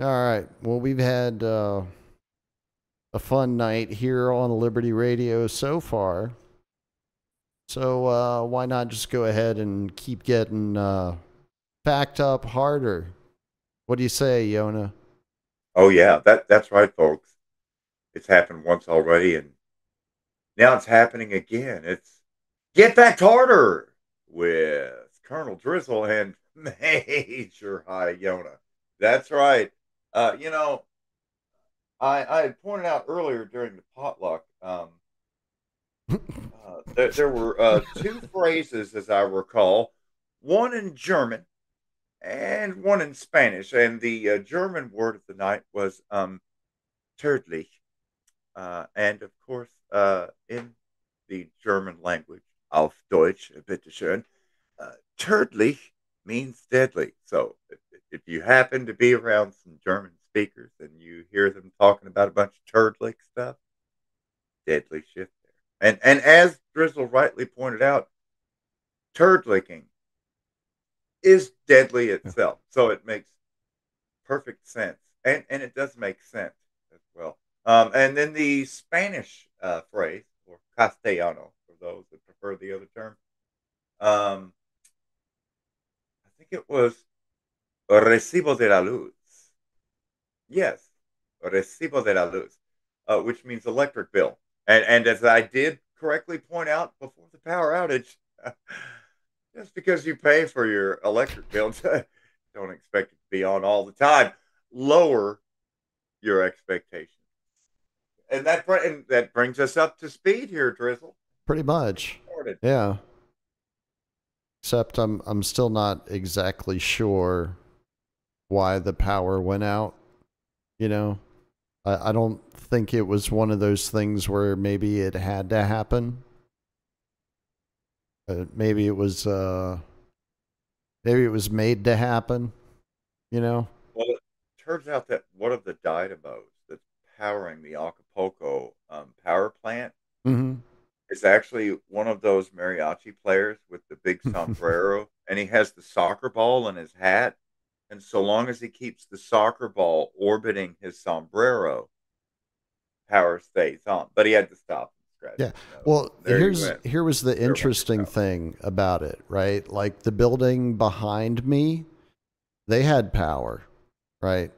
All right. Well, we've had uh, a fun night here on Liberty Radio so far. So uh, why not just go ahead and keep getting uh, backed up harder? What do you say, Yona? Oh yeah, that that's right, folks. It's happened once already, and now it's happening again. It's Get Fact Harder with Colonel Drizzle and Major High Yona. That's right. Uh, you know, I I had pointed out earlier during the potluck. Um, uh, there, there were uh, two phrases, as I recall, one in German and one in Spanish. And the uh, German word of the night was um, "tödlich," uh, and of course, uh, in the German language, auf Deutsch, bitteschön, uh, "tödlich" means deadly. So, if you happen to be around some German speakers and you hear them talking about a bunch of turdlick stuff, deadly shit there. And and as Drizzle rightly pointed out, turd licking is deadly itself. So it makes perfect sense. And, and it does make sense as well. Um, and then the Spanish uh, phrase, or castellano, for those that prefer the other term, um, I think it was recibo de la luz. Yes, recibo de la luz, uh, which means electric bill. And, and as I did correctly point out before the power outage, just because you pay for your electric bill, don't expect it to be on all the time. Lower your expectations. And that and that brings us up to speed here, Drizzle. Pretty much. Yeah. Except I'm I'm still not exactly sure why the power went out. You know, I, I don't think it was one of those things where maybe it had to happen. Uh, maybe it was uh, maybe it was made to happen. You know. Well, it turns out that one of the dynamos that's powering the Acapulco um, power plant mm-hmm. is actually one of those mariachi players with the big sombrero, and he has the soccer ball in his hat. And so long as he keeps the soccer ball orbiting his sombrero, power stays on. But he had to stop yeah. Well, here's here was the interesting thing about it, right? Like the building behind me, they had power, right?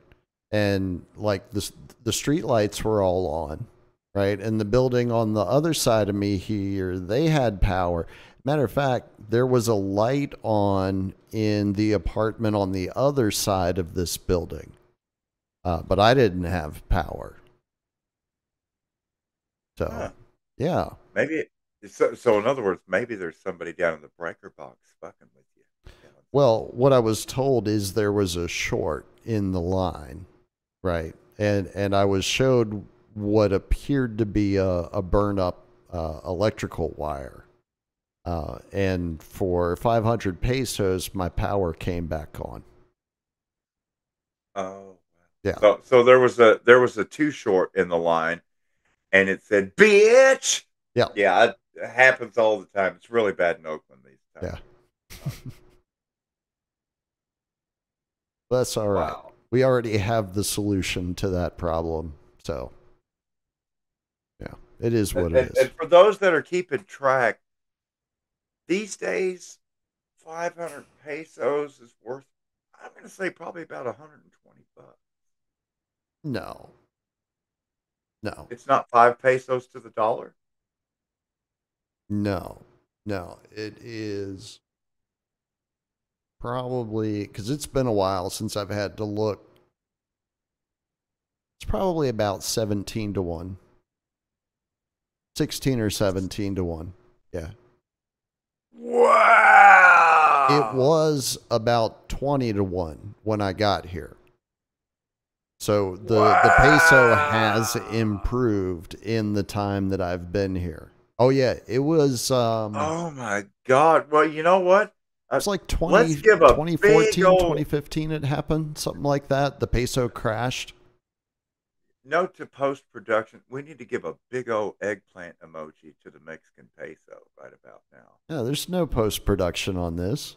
And like the the street lights were all on, right? And the building on the other side of me here, they had power. Matter of fact, there was a light on in the apartment on the other side of this building, uh, but I didn't have power. So. Huh. Yeah. Maybe so, so in other words, maybe there's somebody down in the breaker box fucking with you. Well, what I was told is there was a short in the line, right? And and I was showed what appeared to be a, a burn up uh, electrical wire. Uh, and for 500 pesos, my power came back on. Oh, yeah. So, so there was a there was a two short in the line, and it said "bitch." Yeah, yeah, it happens all the time. It's really bad in Oakland these times. Yeah, that's all right. Wow. We already have the solution to that problem, so yeah, it is what and, it is. And for those that are keeping track, these days, five hundred pesos is worth. I'm going to say probably about 120 bucks. No, no. It's not five pesos to the dollar? No, no. It is probably because it's been a while since I've had to look. It's probably about 17 to 1. 16 or 17 to 1. Yeah. Wow. It was about 20 to 1 when I got here. So the wow. the peso has improved in the time that I've been here. Oh yeah, it was. Um, oh my god! Well, you know what? It's like 20, 2014, old... 2015 it happened, something like that. The peso crashed. Note to post production, we need to give a big old eggplant emoji to the Mexican peso right about now. Yeah, there's no post production on this.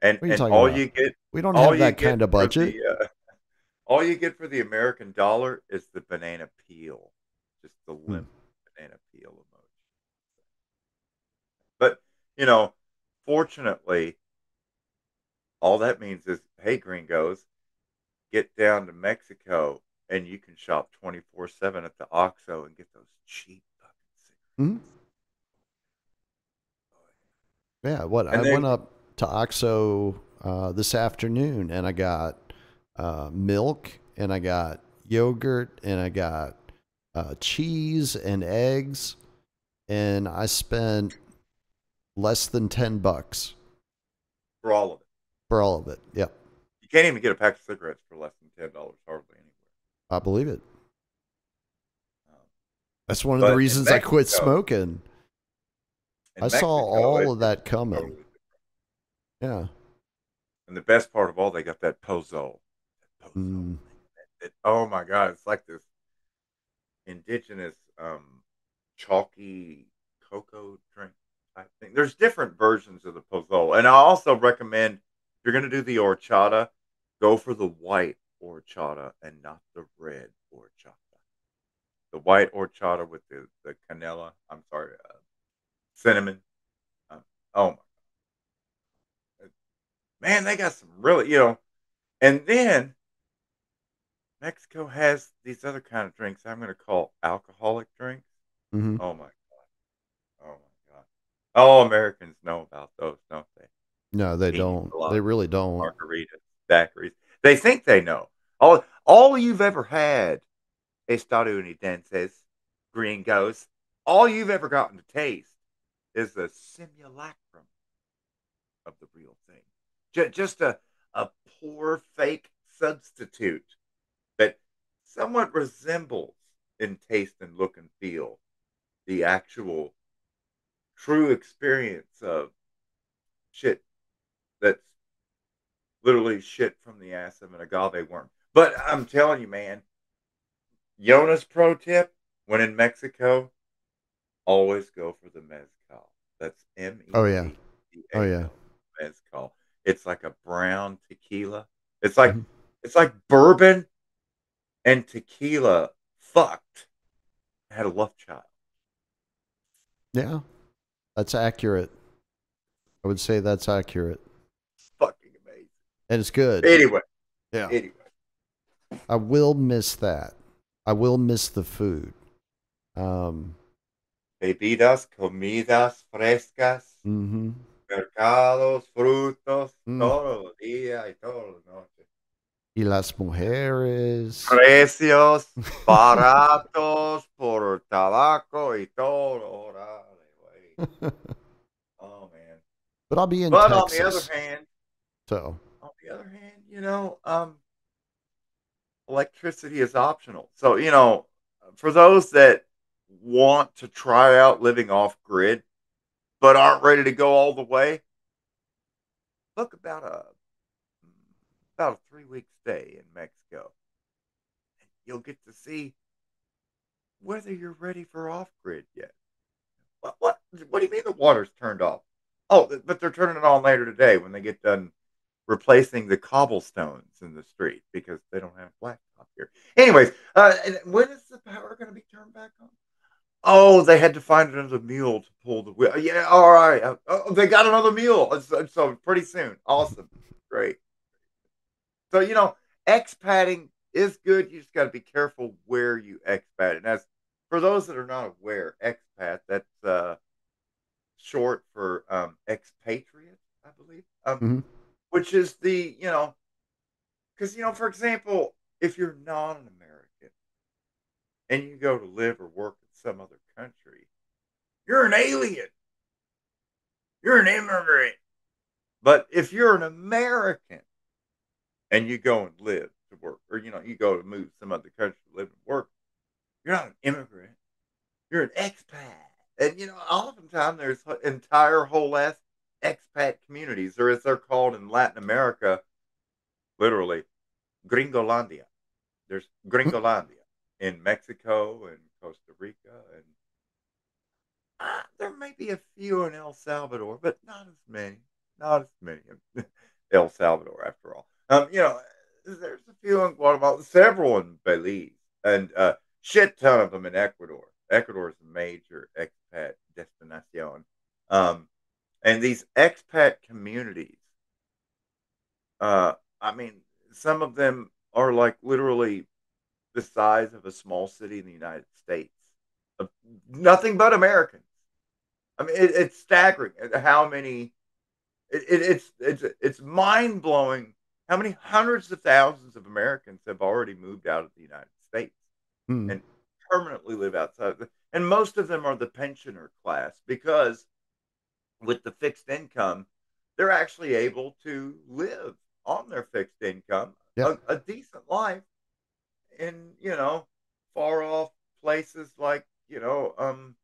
And, and all about? you get, we don't have that kind of budget. The, uh, All you get for the American dollar is the banana peel, just the hmm. limp hmm. banana peel emoji. But you know, fortunately, all that means is, hey, gringos, get down to Mexico and you can shop 24 7 at the OXXO and get those cheap fucking cigarettes. Mm-hmm. Yeah, what? And I went up to OXXO uh, this afternoon and I got uh, milk and I got yogurt and I got uh, cheese and eggs and I spent less than 10 bucks for all of it. For all of it. Yep. You can't even get a pack of cigarettes for less than $10 hardly anywhere. I believe it. That's one of the reasons Mexico, I quit smoking. I Mexico, saw all of that coming. Yeah. And the best part of all, they got that pozole. That pozole. Mm. It, oh my God, it's like this indigenous um, chalky cocoa drink type thing. There's different versions of the pozole, and I also recommend if you're going to do the horchata, go for the white horchata and not the red horchata. The white horchata with the the canela. I'm sorry, uh, cinnamon. Um, oh my man, they got some really, you know. And then Mexico has these other kind of drinks I'm going to call alcoholic drinks. Mm-hmm. Oh my god! Oh my god! All Americans know about those, don't they? No, they don't. They really don't. Margaritas, daiquiris. They think they know. All all you've ever had, estadounidenses, gringos, all you've ever gotten to taste is the simulacrum of the real thing just a, a poor fake substitute that somewhat resembles in taste and look and feel the actual true experience of shit that's literally shit from the ass of an agave worm. But I'm telling you, man, Yona's pro tip when in Mexico, always go for the mezcal. That's M E. Oh yeah. Oh yeah. Mezcal. It's like a brown tequila. It's like mm-hmm. it's like bourbon and tequila fucked. I had a love child. Yeah. That's accurate. I would say that's accurate. fucking amazing. And it's good. Anyway. Yeah. Anyway. I will miss that. I will miss the food. Um Bebidas, comidas frescas. Mm-hmm mercados, frutos, mm. todos los días y todas las noches. Y las mujeres. Precios baratos por tabaco y todo. oh, man. But I'll be in but Texas. on the other hand, so on the other hand, you know, um, electricity is optional. So, you know, for those that want to try out living off grid, but aren't ready to go all the way, look about a about a three week stay in Mexico. You'll get to see whether you're ready for off grid yet. What, what what do you mean the water's turned off? Oh, but they're turning it on later today when they get done replacing the cobblestones in the street because they don't have blacktop here. Anyways, uh, when is the power going to be turned back on? Oh, they had to find another mule to pull the wheel. Yeah, all right. Uh, oh, they got another mule. So pretty soon. Awesome. Great. So, you know, expatting is good. You just got to be careful where you expat. And as for those that are not aware, expat, that's uh, short for um, expatriate, I believe, um, mm-hmm. Which is the, you know, because, you know, for example, if you're not an American and you go to live or work in some other country, you're an alien. You're an immigrant. But if you're an American and you go and live to work, or you know, you go to move some other country to live and work, you're not an immigrant. You're an expat. And you know, oftentimes there's entire whole ass expat communities, or as they're called in Latin America, literally, Gringolandia. There's Gringolandia in Mexico and Costa Rica, and uh, there may be a few in El Salvador, but not as many. Not as many. In El Salvador, after all. Um, you know, there's a few in Guatemala, several in Belize, and a uh, shit ton of them in Ecuador. Ecuador is a major expat destination. Um, and these expat communities, uh, I mean, some of them are like literally the size of a small city in the United States. nothing but Americans. I mean, it, it's staggering how many. It, it, it's it's it's mind blowing how many hundreds of thousands of Americans have already moved out of the United States hmm. and permanently live outside. And most of them are the pensioner class because with the fixed income, they're actually able to live on their fixed income yep. a, a decent life in you know far off places like you know um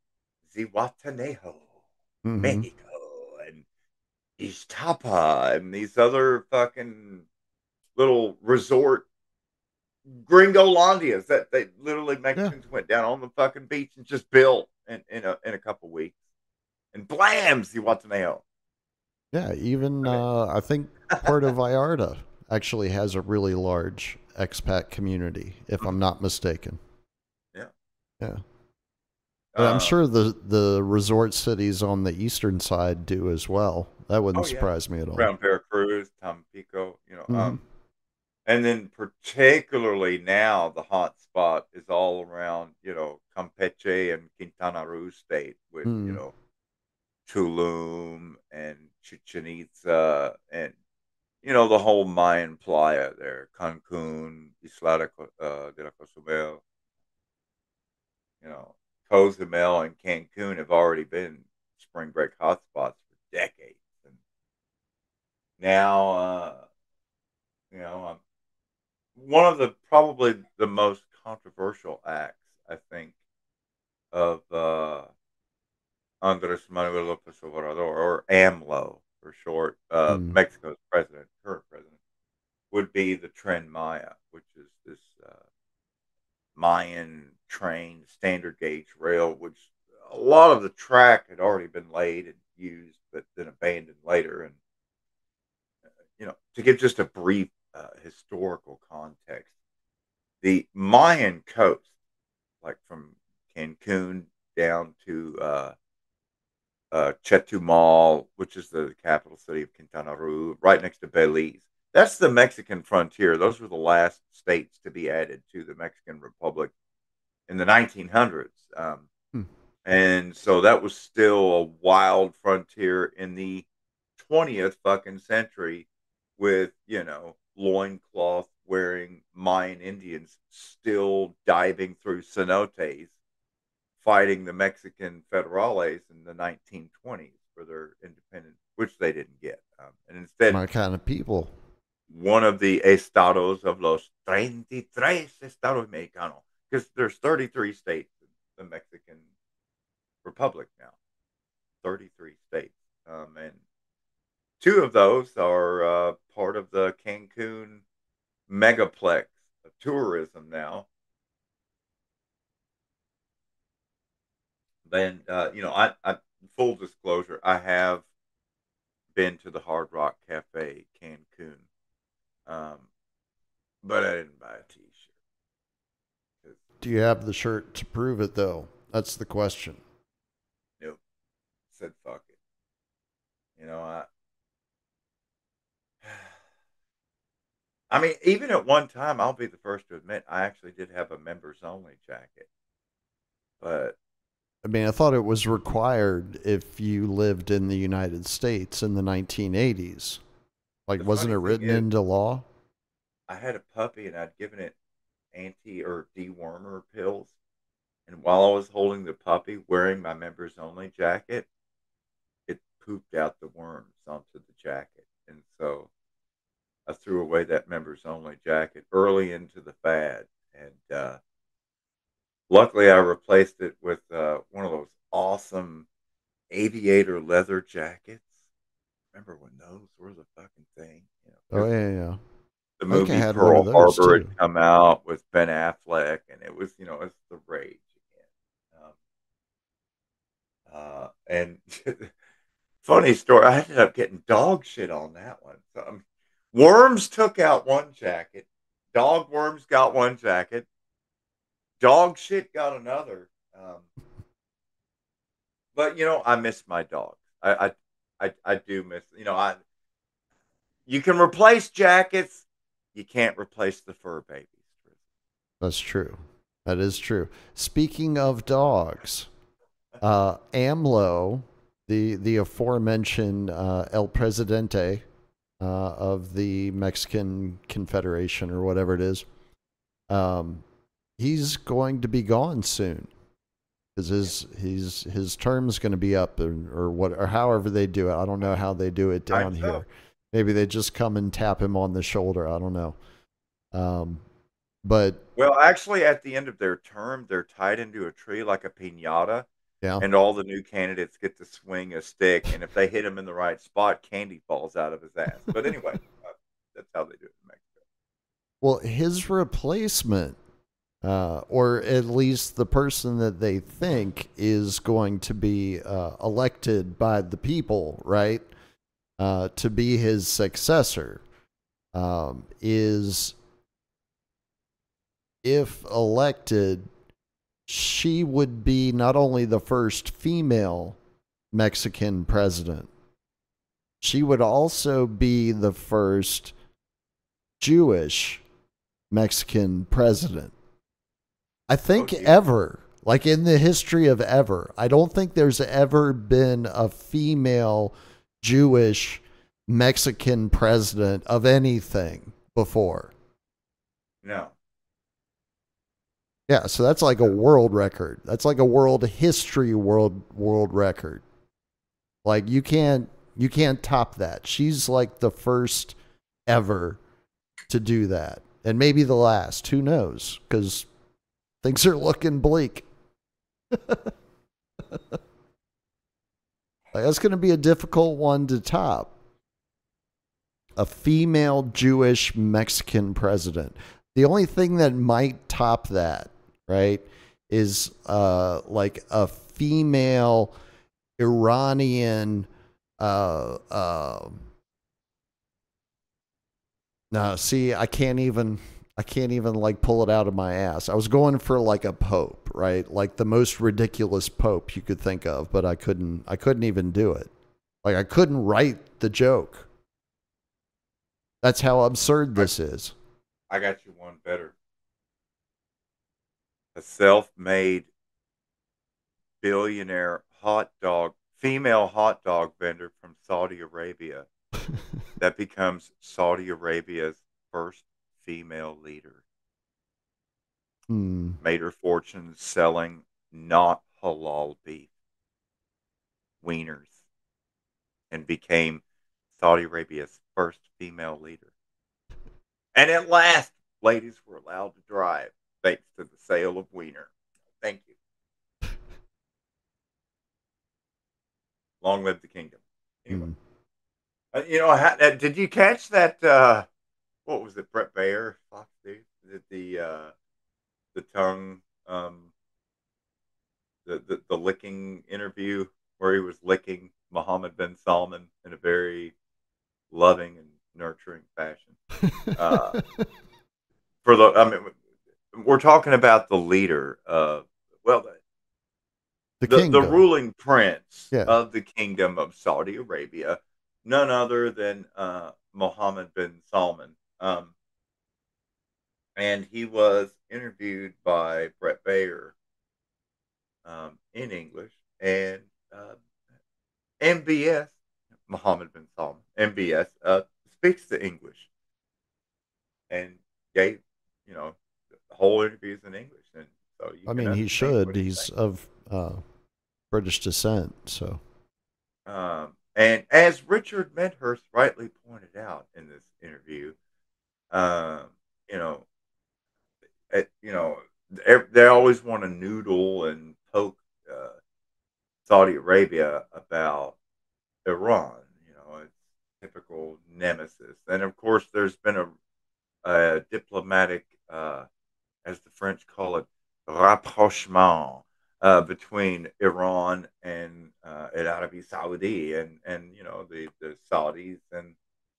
Zihuatanejo, mm-hmm. Mexico, and Ixtapa, and these other fucking little resort gringolandias that they literally Mexicans yeah. went down on the fucking beach and just built in, in a in a couple weeks. And blam, Zihuatanejo. Yeah, even uh, I think Puerto Vallarta actually has a really large expat community, if I'm not mistaken. Yeah. Yeah. Uh, I'm sure the the resort cities on the eastern side do as well. That wouldn't oh, yeah. surprise me at all. Around Veracruz, Tampico, you know. Um, mm-hmm. Um, and then particularly now, the hot spot is all around, you know, Campeche and Quintana Roo state with, mm. you know, Tulum and Chichen Itza and you know, the whole Mayan playa there, Cancun, Isla de, uh, de la Cozumel, you know, Cozumel and Cancun have already been spring break hotspots for decades. And now, uh, you know, um, one of the probably the most controversial acts, I think, of uh, Andres Manuel Lopez Obrador, or AMLO, for short, uh, mm. Mexico's president, current president, would be the Tren Maya, which is this uh, Mayan train, standard gauge rail, which a lot of the track had already been laid and used, but then abandoned later. And, uh, you know, to give just a brief uh, historical context, the Mayan coast, like from Cancun down to uh, Chetumal, which is the capital city of Quintana Roo, right next to Belize. That's the Mexican frontier. Those were the last states to be added to the Mexican Republic in the 1900s. Um, hmm. And so that was still a wild frontier in the 20th fucking century with, you know, loincloth wearing Mayan Indians still diving through cenotes fighting the Mexican federales in the 1920s for their independence, which they didn't get. Um, and instead, my kind of people. One of the estados of los 33 estados mexicanos, because there's 33 states in the Mexican Republic now, 33 states, um, and two of those are uh, part of the Cancun megaplex of tourism now then uh, you know, I, I full disclosure, I have been to the Hard Rock Cafe Cancun, um, but I didn't buy a T-shirt. Do you have the shirt to prove it, though? That's the question. Nope. Said fuck it. You know, I. I mean, even at one time, I'll be the first to admit I actually did have a members only jacket, but I mean, I thought it was required if you lived in the United States in the 1980s. Like, the wasn't it written is, into law? I had a puppy and I'd given it anti or dewormer pills. And while I was holding the puppy, wearing my members only jacket, it pooped out the worms onto the jacket. And so I threw away that members only jacket early into the fad. And, uh, Luckily, I replaced it with uh, one of those awesome aviator leather jackets. Remember when those were the fucking thing? You know, oh yeah, yeah. The movie Pearl Harbor had come out with Ben Affleck, and it was you know it's the rage again. Um, uh, and funny story, I ended up getting dog shit on that one. So I'm Worms took out one jacket. Dog worms got one jacket. Dog shit got another. Um, but you know, I miss my dog. I, I, I, I do miss. You know, I. You can replace jackets. You can't replace the fur babies. That's true. That is true. Speaking of dogs, uh, AMLO, the the aforementioned uh, El Presidente uh, of the Mexican Confederation or whatever it is, um, he's going to be gone soon because his his his term is going to be up or, or what or however they do it. I don't know how they do it down here. Maybe they just come and tap him on the shoulder. I don't know. Um, but well, actually, at the end of their term, they're tied into a tree like a pinata. Yeah. And all the new candidates get to swing a stick, and if they hit him in the right spot, candy falls out of his ass. But anyway, uh, that's how they do it in Mexico. Well, his replacement, uh, or at least the person that they think is going to be uh, elected by the people, right, uh, to be his successor, um, is if elected, she would be not only the first female Mexican president, she would also be the first Jewish Mexican president. I think oh, ever, like in the history of ever, I don't think there's ever been a female Jewish Mexican president of anything before. No. Yeah, so that's like a world record. That's like a world history world world record. Like you can't you can't top that. She's like the first ever to do that. And maybe the last, who knows? Cuz things are looking bleak. that's going to be a difficult one to top. A female Jewish Mexican president. The only thing that might top that right, is uh, like a female Iranian. Uh, uh, no, see, I can't even. I can't even like pull it out of my ass. I was going for like a pope, right? Like the most ridiculous pope you could think of, but I couldn't I couldn't even do it. Like I couldn't write the joke. That's how absurd this is. I got you one better a self-made billionaire hot dog female hot dog vendor from Saudi Arabia that becomes Saudi Arabia's first female leader. Hmm. Made her fortune selling not halal beef wieners and became Saudi Arabia's first female leader. And at last, ladies were allowed to drive thanks to the sale of Wiener. Thank you. Long live the kingdom. Anyway, mm. uh, you know, uh, did you catch that? Uh, what was it, Bret Baier, Fox News? The the, uh, the tongue, um, the, the the licking interview where he was licking Mohammed bin Salman in a very loving and nurturing fashion. Uh, for the, I mean, we're talking about the leader of well the the, the ruling prince yeah. of the kingdom of Saudi Arabia, none other than uh, Mohammed bin Salman. Um, and he was interviewed by Bret Baier um, in English, and uh, MBS, Mohammed bin Salman, MBS, uh, speaks the English, and gave you know the whole interviews in English, and so I mean, he should. He's saying. of uh, British descent, so. Um, and as Richard Medhurst rightly pointed out in this interview, um, you know, it, you know, they always want to noodle and poke uh, Saudi Arabia about Iran. You know, it's typical nemesis, and of course, there's been a, a diplomatic uh, as the French call it, rapprochement uh, between Iran and uh, Arabia Saudi and, and, you know, the, the Saudis and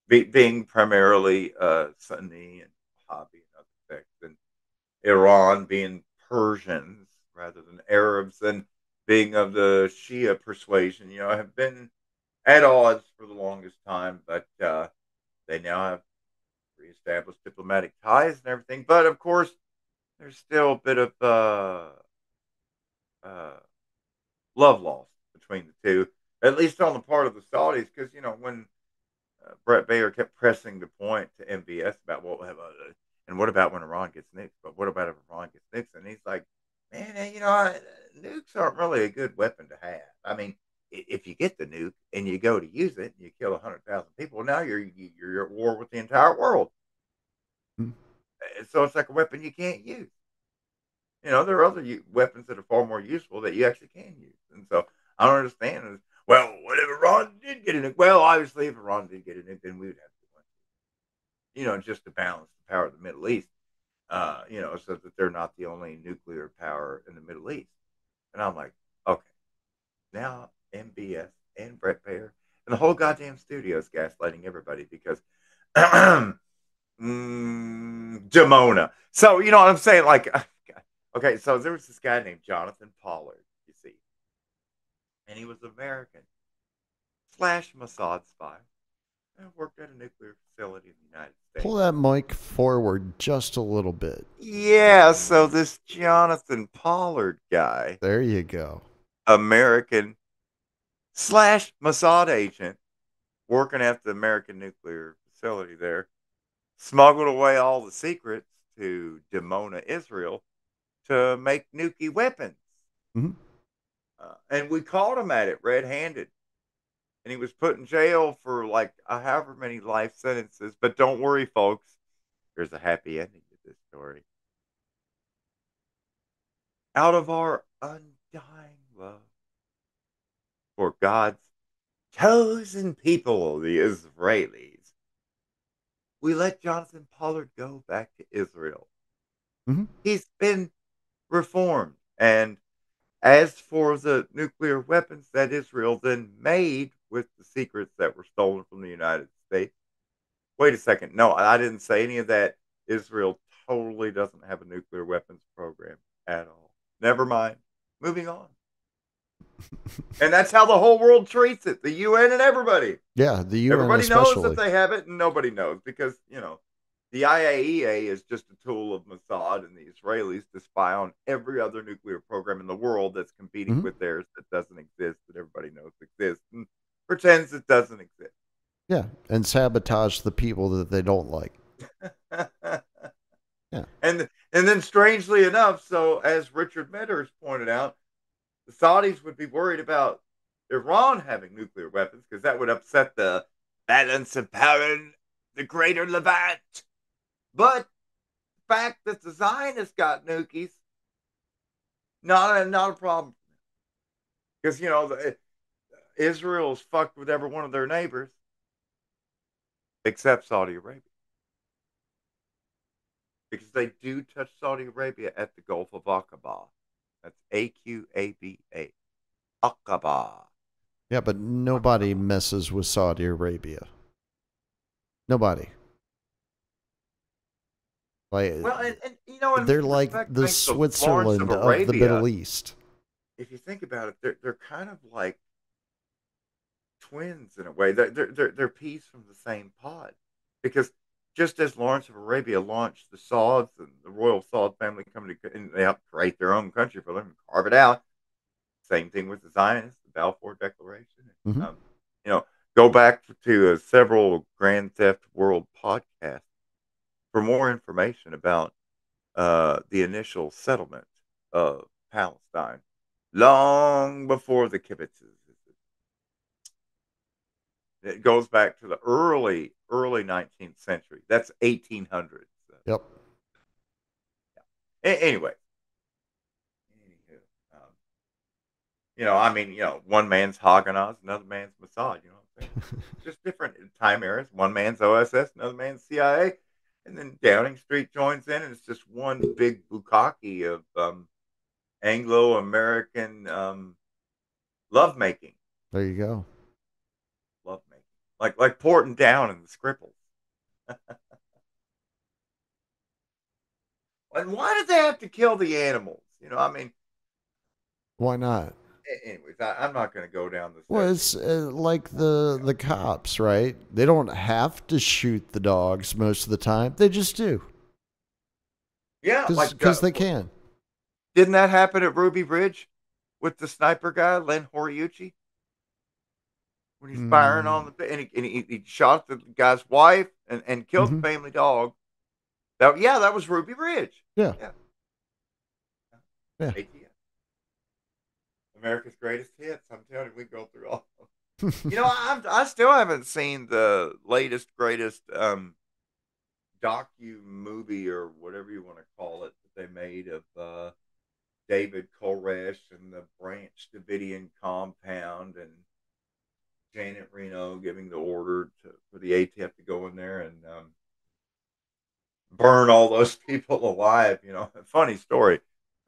be, being primarily uh, Sunni and Wahhabi and other sects, and Iran being Persians rather than Arabs, and being of the Shia persuasion, you know, have been at odds for the longest time, but uh, they now have reestablished diplomatic ties and everything. But of course, there's still a bit of uh, uh, love lost between the two, at least on the part of the Saudis, because you know when uh, Bret Baier kept pressing the point to MBS about what well, uh, and what about when Iran gets nuked? But what about if Iran gets nuked? And he's like, man, you know, nukes aren't really a good weapon to have. I mean, if you get the nuke and you go to use it and you kill 100,000 people, now you're you're at war with the entire world. Mm-hmm. So it's like a weapon you can't use. You know, there are other weapons that are far more useful that you actually can use. And so I don't understand. Well, what if Iran did get a nuke? Well, obviously, if Iran did get a nuke, then we would have to, you know, just to balance the power of the Middle East, uh, you know, so that they're not the only nuclear power in the Middle East. And I'm like, okay, now MBS and Bret Baier and the whole goddamn studio is gaslighting everybody because mm, Dimona. So you know what I'm saying? Like, okay, so there was this guy named Jonathan Pollard, and he was American slash Mossad spy. and worked at a nuclear facility in the United States. Pull that mic forward just a little bit. Yeah, so this Jonathan Pollard guy. There you go. American slash Mossad agent working at the American nuclear facility there, smuggled away all the secrets to Dimona, Israel, to make nuke weapons. Mm-hmm. Uh, and we caught him at it red handed. And he was put in jail for like however many life sentences. But don't worry, folks, there's a happy ending to this story. Out of our undying love for God's chosen people, the Israelis. We let Jonathan Pollard go back to Israel. Mm-hmm. He's been reformed. And as for the nuclear weapons that Israel then made with the secrets that were stolen from the United States, wait a second. No, I didn't say any of that. Israel totally doesn't have a nuclear weapons program at all. Never mind. Moving on and that's how the whole world treats it the UN and everybody. Yeah, the UN. Everybody especially. knows that they have it, and nobody knows because, you know, the IAEA is just a tool of Mossad and the Israelis to spy on every other nuclear program in the world that's competing mm-hmm. with theirs that doesn't exist, that everybody knows exists, and pretends it doesn't exist. Yeah, and sabotage the people that they don't like. yeah. And and then strangely enough, so as Richard Medhurst pointed out, the Saudis would be worried about Iran having nuclear weapons because that would upset the balance of power in the greater Levant. But the fact that the Zionists got nukies, not a, not a problem. Because, you know, the, eh, Israel's fucked with every one of their neighbors except Saudi Arabia. Because they do touch Saudi Arabia at the Gulf of Aqaba. That's A Q A B A. Aqaba. Yeah, but nobody messes with Saudi Arabia. Nobody. Like, well, and, and you know, they're like the Switzerland of, Arabia, of, the Middle East. If you think about it, they're they're kind of like twins in a way. They're they're they're, they're peas from the same pod, because just as Lawrence of Arabia launched the Sauds and the royal Saud family coming to, and they helped create their own country for them, carve it out. Same thing with the Zionists, the Balfour Declaration. Mm-hmm. Um, you know, go back to uh, several Grand Theft World podcasts for more information about uh, the initial settlement of Palestine, long before the kibbutzes. It goes back to the early, early 19th century. That's 1800s. Yep. Yeah. A- anyway. Um, you know, I mean, you know, one man's Haganahs, another man's Mossad. You know what I'm saying? Just different time eras. One man's OSS, another man's CIA. And then Downing Street joins in, and it's just one big bukkake of um, Anglo American um, lovemaking. There you go like like Porton Down and the Skripals. and why did they have to kill the animals? You know, I mean, why not? Anyways, I, am not going to go down this. Well, it's uh, like the the cops, right? They don't have to shoot the dogs most of the time; they just do. Yeah, because like, uh, they can. Didn't that happen at Ruby Ridge with the sniper guy, Lon Horiuchi? When he's mm. firing on mm. the and he, and he, he, shot the guy's wife and, and killed mm-hmm. the family dog. That yeah, that was Ruby Ridge. Yeah. Yeah. yeah. America's Greatest Hits. I'm telling you, we go through all. of you know, I I still haven't seen the latest greatest um, docu movie or whatever you want to call it that they made of uh, David Koresh and the Branch Davidian compound and Janet Reno giving the order to, for the ATF to go in there and um, burn all those people alive. You know, funny story.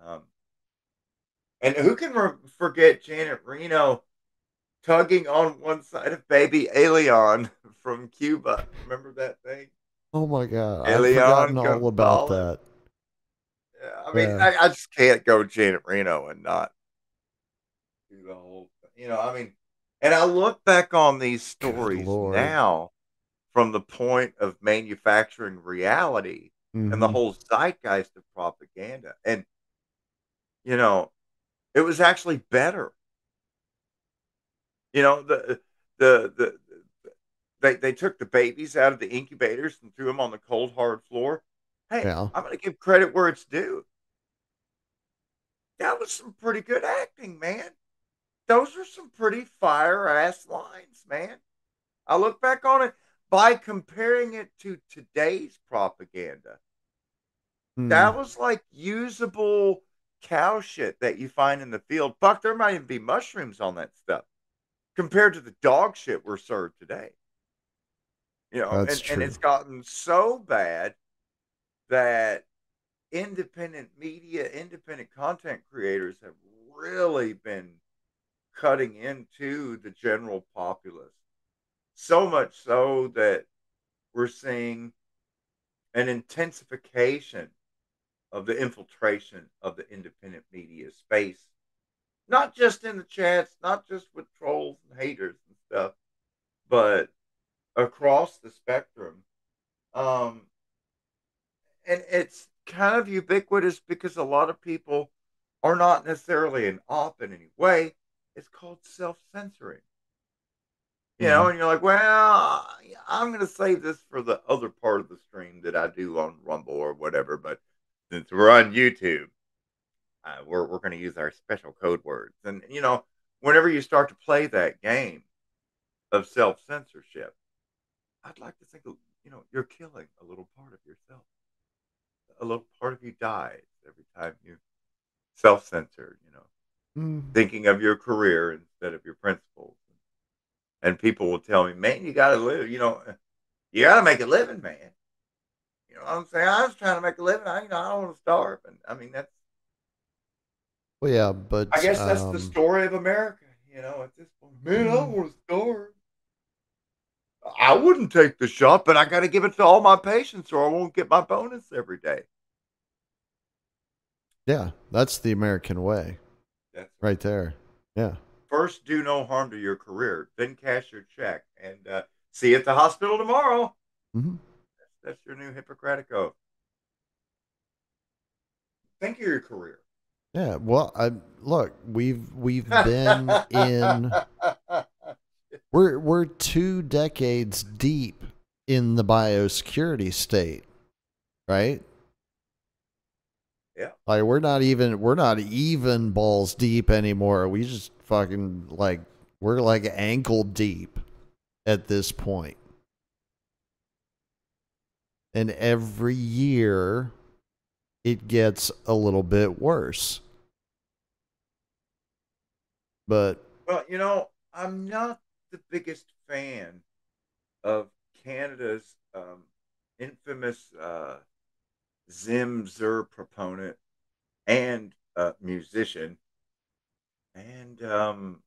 Um, and who can re- forget Janet Reno tugging on one side of baby Elian from Cuba? Remember that thing? Oh my god, I've forgotten all about that. Yeah, I mean, yeah. I, I, just can't go Janet Reno and not do the whole. You know, I mean, and I look back on these stories now from the point of manufacturing reality mm-hmm. and the mm-hmm. whole zeitgeist of propaganda, and you know, it was actually better. You know, the the the, they they took the babies out of the incubators and threw them on the cold hard floor. Hey, yeah. I'm going to give credit where it's due. That was some pretty good acting, man. Those are some pretty fire ass lines, man. I look back on it by comparing it to today's propaganda. Hmm. That was like usable cow shit that you find in the field. Fuck, there might even be mushrooms on that stuff compared to the dog shit we're served today. You know, and, and, it's gotten so bad that independent media, independent content creators have really been cutting into the general populace. So much so that we're seeing an intensification of the infiltration of the independent media space. Not just in the chats, not just with trolls and haters and stuff, but across the spectrum. Um, and it's kind of ubiquitous because a lot of people are not necessarily an op in any way. It's called self censoring. You know, mm-hmm. and you're like, well, I'm going to save this for the other part of the stream that I do on Rumble or whatever. But since we're on YouTube, uh, we're, we're going to use our special code words. And, you know, whenever you start to play that game of self censorship, I'd like to think, you know, you're killing a little part of yourself. A little part of you dies every time you self censor, you know, mm. thinking of your career instead of your principles. And people will tell me, man, you got to live, you know, you got to make a living, man. You know what I'm saying? I was trying to make a living. I, you know, I don't want to starve. And I mean, that's. Well, yeah, but. I guess that's um, the story of America, you know, at this point. Man, I don't mm. want to starve. I wouldn't take the shot, but I got to give it to all my patients or I won't get my bonus every day. Yeah, that's the American way. That's right there. Yeah. First, do no harm to your career, then cash your check, and uh, see you at the hospital tomorrow. Mm-hmm. That's your new Hippocratic oath. Think of your career. Yeah, well, I look, we've we've been in we're we're two decades deep in the biosecurity state, right? Yeah. Like we're not even we're not even balls deep anymore. We just fucking like we're like ankle deep at this point. And every year it gets a little bit worse. But well, you know, I'm not the biggest fan of Canada's um, infamous uh, Zim Zur proponent and uh, musician and um,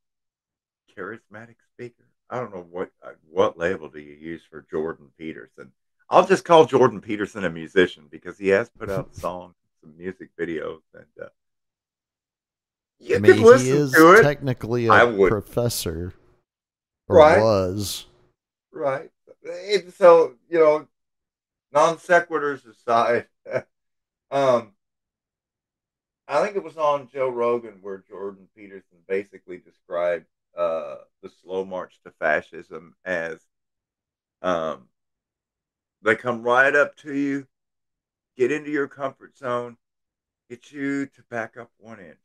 charismatic speaker. I don't know what uh, what label do you use for Jordan Peterson. I'll just call Jordan Peterson a musician because he has put out songs, some music videos, and uh, you I mean, can listen he is to it. technically a professor, or right. was. Right. So you know, non sequiturs aside, um, I think it was on Joe Rogan where Jordan Peterson basically described uh, the slow march to fascism as um, they come right up to you, get into your comfort zone, get you to back up one inch,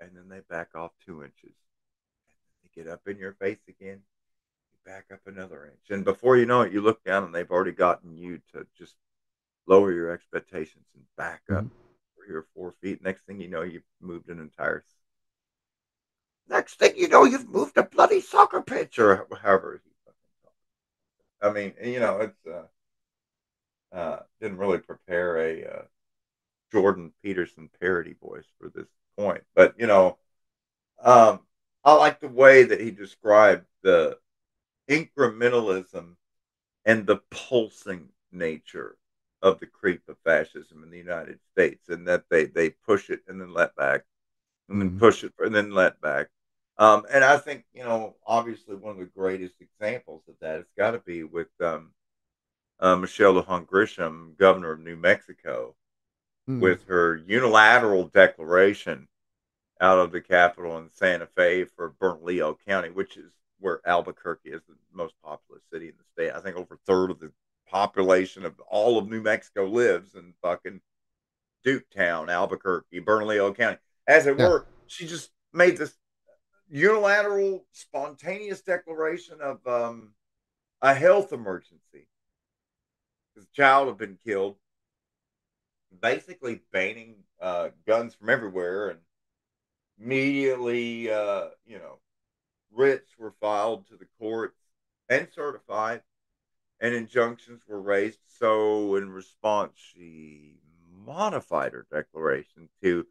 and then they back off two inches. And they get up in your face again, you back up another inch. And before you know it, you look down and they've already gotten you to just lower your expectations and back up mm-hmm. three or four feet. Next thing you know, you've moved an entire. Next thing you know, you've moved a bloody soccer pitch or however. I mean, you know, it's uh, uh, didn't really prepare a uh, Jordan Peterson parody voice for this point, but you know, um, I like the way that he described the incrementalism and the pulsing nature of the creep of fascism in the United States, and that they they push it and then let back, and then mm-hmm. push it and then let back. Um, and I think you know, obviously, one of the greatest examples of that has got to be with um, uh, Michelle Lujan Grisham, governor of New Mexico, mm. with her unilateral declaration out of the capital in Santa Fe for Bernalillo County, which is where Albuquerque is the most populous city in the state. I think over a third of the population of all of New Mexico lives in fucking Duketown, Albuquerque, Bernalillo County. As it yeah. were, she just made this unilateral, spontaneous declaration of um, a health emergency. His child had been killed, basically banning uh, guns from everywhere, and immediately, uh, you know, writs were filed to the courts and certified and injunctions were raised. So, in response, she modified her declaration to,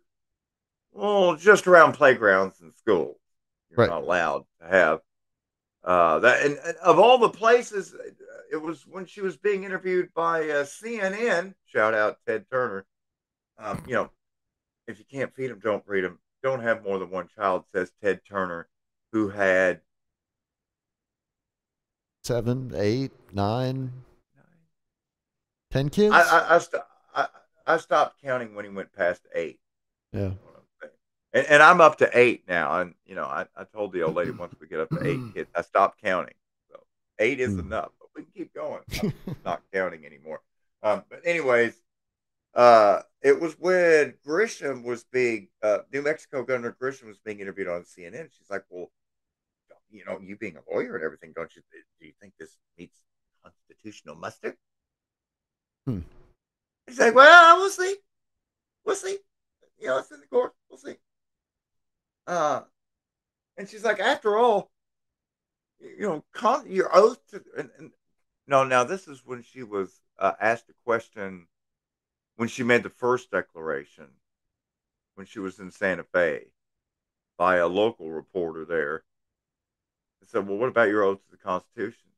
well, just around playgrounds and schools. You're right. not allowed to have uh, that. And, and, of all the places, it was when she was being interviewed by uh, CNN. Shout out Ted Turner. Um, you know, if you can't feed them, don't breed them. Don't have more than one child, says Ted Turner, who had seven, eight, nine, ten kids. I I, I, st- I, I stopped counting when he went past eight. Yeah. And, and, I'm up to eight now. And you know, I, I told the old lady once we get up to eight kids, I stopped counting. So eight is hmm. enough, but we can keep going. I'm not counting anymore. Um, but anyways, uh, it was when Grisham was being uh, New Mexico Governor Grisham was being interviewed on CNN. She's like, "Well, you know, you being a lawyer and everything, don't you? Do you think this meets constitutional muster? Hmm. He's like, well, we'll see. We'll see. You know, it's in the court. We'll see. Uh, and she's like, after all, you know, con- your oath to, and, and no, now this is when she was uh, asked a question when she made the first declaration when she was in Santa Fe by a local reporter there And said, "Well, what about your oath to the Constitution?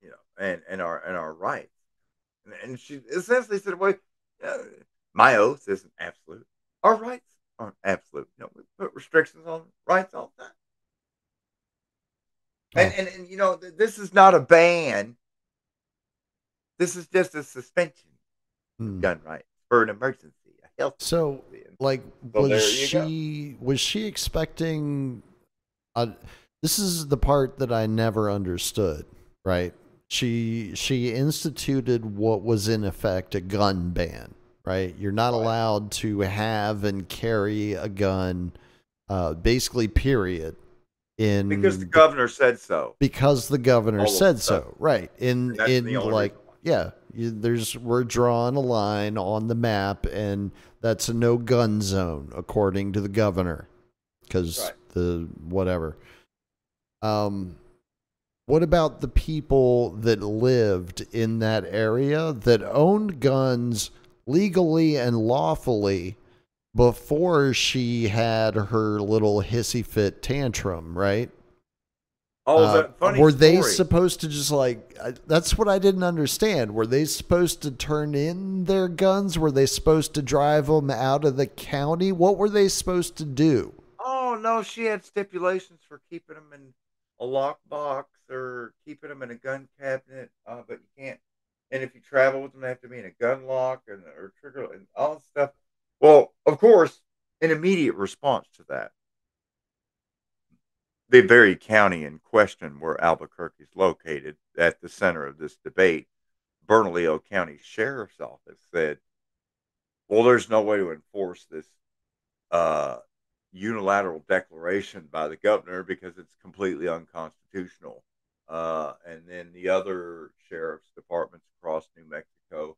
You know, and and our and our rights." And, and she essentially said, "Well, uh, my oath isn't absolute. Our rights aren't absolute. You know, we put restrictions on rights all the time." And, and, and you know, this is not a ban. This is just a suspension hmm. gun rights for an emergency. health so, like, so was she go. was she expecting? A, this is the part that I never understood, right? She she instituted what was in effect a gun ban, right? You're not allowed to have and carry a gun uh, basically period in because the governor said so. Because the governor said so, right? In in like yeah, you, there's we're drawing a line on the map, and that's a no gun zone according to the governor, because right. the whatever. Um, what about the people that lived in that area that owned guns legally and lawfully before she had her little hissy fit tantrum, right? Oh, uh, funny were story. they supposed to just like? that's what I didn't understand. Were they supposed to turn in their guns? Were they supposed to drive them out of the county? What were they supposed to do? Oh no, she had stipulations for keeping them in a locked box or keeping them in a gun cabinet. Uh, but you can't. And if you travel with them, they have to be in a gun lock and or trigger and all that stuff. Well, of course, an immediate response to that the very county in question where Albuquerque is located at the center of this debate, Bernalillo County Sheriff's Office said, well, there's no way to enforce this uh, unilateral declaration by the governor because it's completely unconstitutional. Uh, and then the other sheriff's departments across New Mexico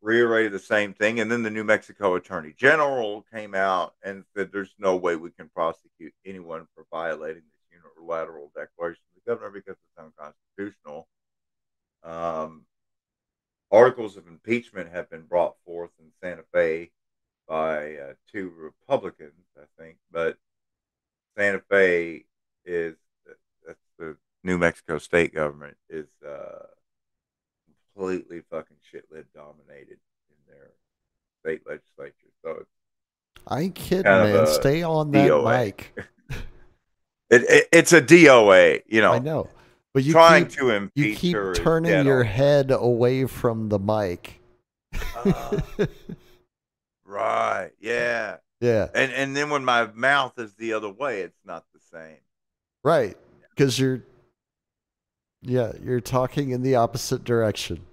reiterated the same thing. And then the New Mexico Attorney General came out and said there's no way we can prosecute anyone for violating this unilateral declaration of the governor because it's unconstitutional. Um, articles of impeachment have been brought forth in Santa Fe by uh, two Republicans, I think, but Santa Fe is that's the New Mexico state government is uh, completely fucking shitlid dominated in their state legislature. So it's I kid, man. Stay on that DOA. mic. It, it, it's a DOA, you know. I know, but you trying keep, to impeach you keep turning your head away from the mic. Uh, right. Yeah. Yeah. And and then when my mouth is the other way, it's not the same. Right. Because you're. Yeah, you're talking in the opposite direction.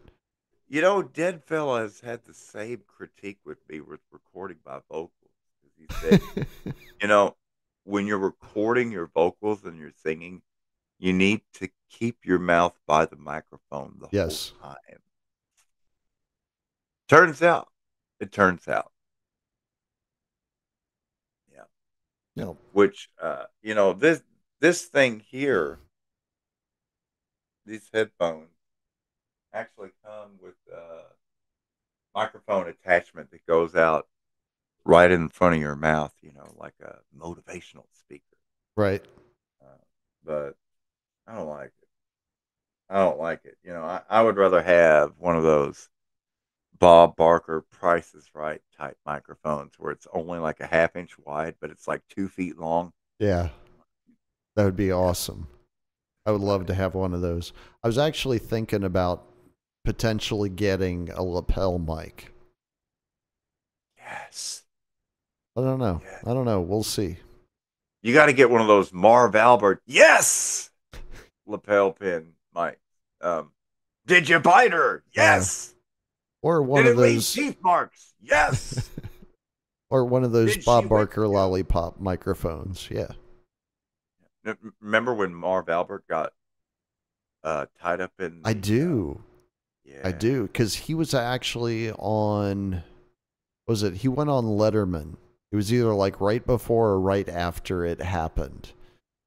You know, Dead Fella has had the same critique with me with recording my vocals. He said, you know, when you're recording your vocals and you're singing, you need to keep your mouth by the microphone the yes. whole time. Turns out, it turns out. Yeah. No. Which uh, you know, this this thing here, these headphones actually come with a microphone attachment that goes out right in front of your mouth, you know, like a motivational speaker. Right. Uh, but I don't like it. I don't like it. You know, I, I would rather have one of those Bob Barker Prices Right type microphones where it's only like a half inch wide, but it's like two feet long. Yeah. That would be awesome. I would love to have one of those. I was actually thinking about potentially getting a lapel mic. Yes. I don't know. I don't know. We'll see. You got to get one of those Marv Albert. Yes. lapel pin, Mike. Um, did you bite her? Yes. Yeah. Or one Did of those teeth marks. Yes. or one of those Did Bob Barker lollipop microphones. Yeah. Remember when Marv Albert got uh, tied up in? I do. Uh, yeah. I do because he was actually on. Was it? He went on Letterman it was either like right before or right after it happened.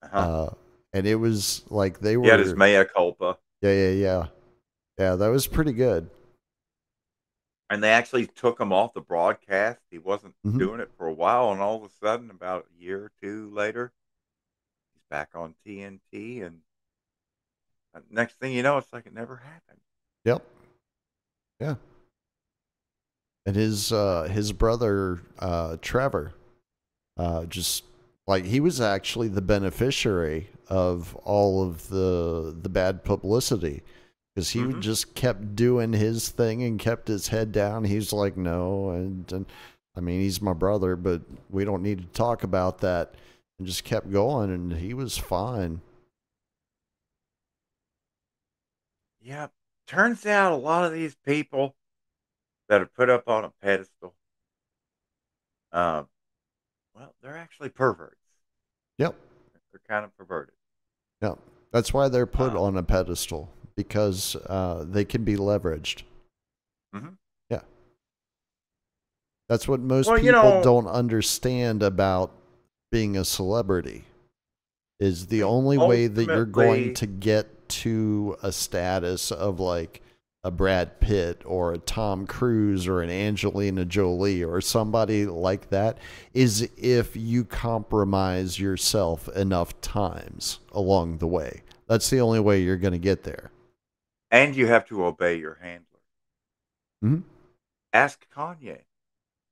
Uh-huh. Uh, and it was like they were. Yeah, his mea culpa. Yeah, yeah, yeah. Yeah, that was pretty good. And they actually took him off the broadcast. He wasn't mm-hmm. doing it for a while, and all of a sudden, about a year or two later, back on TNT. And uh, next thing you know, it's like it never happened. Yep. Yeah and his uh, his brother uh, Trevor, uh, just like he was actually the beneficiary of all of the the bad publicity because he mm-hmm. just kept doing his thing and kept his head down. He's like, no, and, and I mean, he's my brother, but we don't need to talk about that. And just kept going, and he was fine. Yeah, turns out a lot of these people that are put up on a pedestal, um, well, they're actually perverts. Yep. They're kind of perverted. Yep. That's why they're put um, on a pedestal because uh, they can be leveraged. Mm-hmm. Yeah. That's what most well, people you know, don't understand about being a celebrity is the only way that you're going to get to a status of like a Brad Pitt or a Tom Cruise or an Angelina Jolie or somebody like that is if you compromise yourself enough times along the way. That's the only way you're going to get there. And you have to obey your handler. Mm-hmm. Ask Kanye.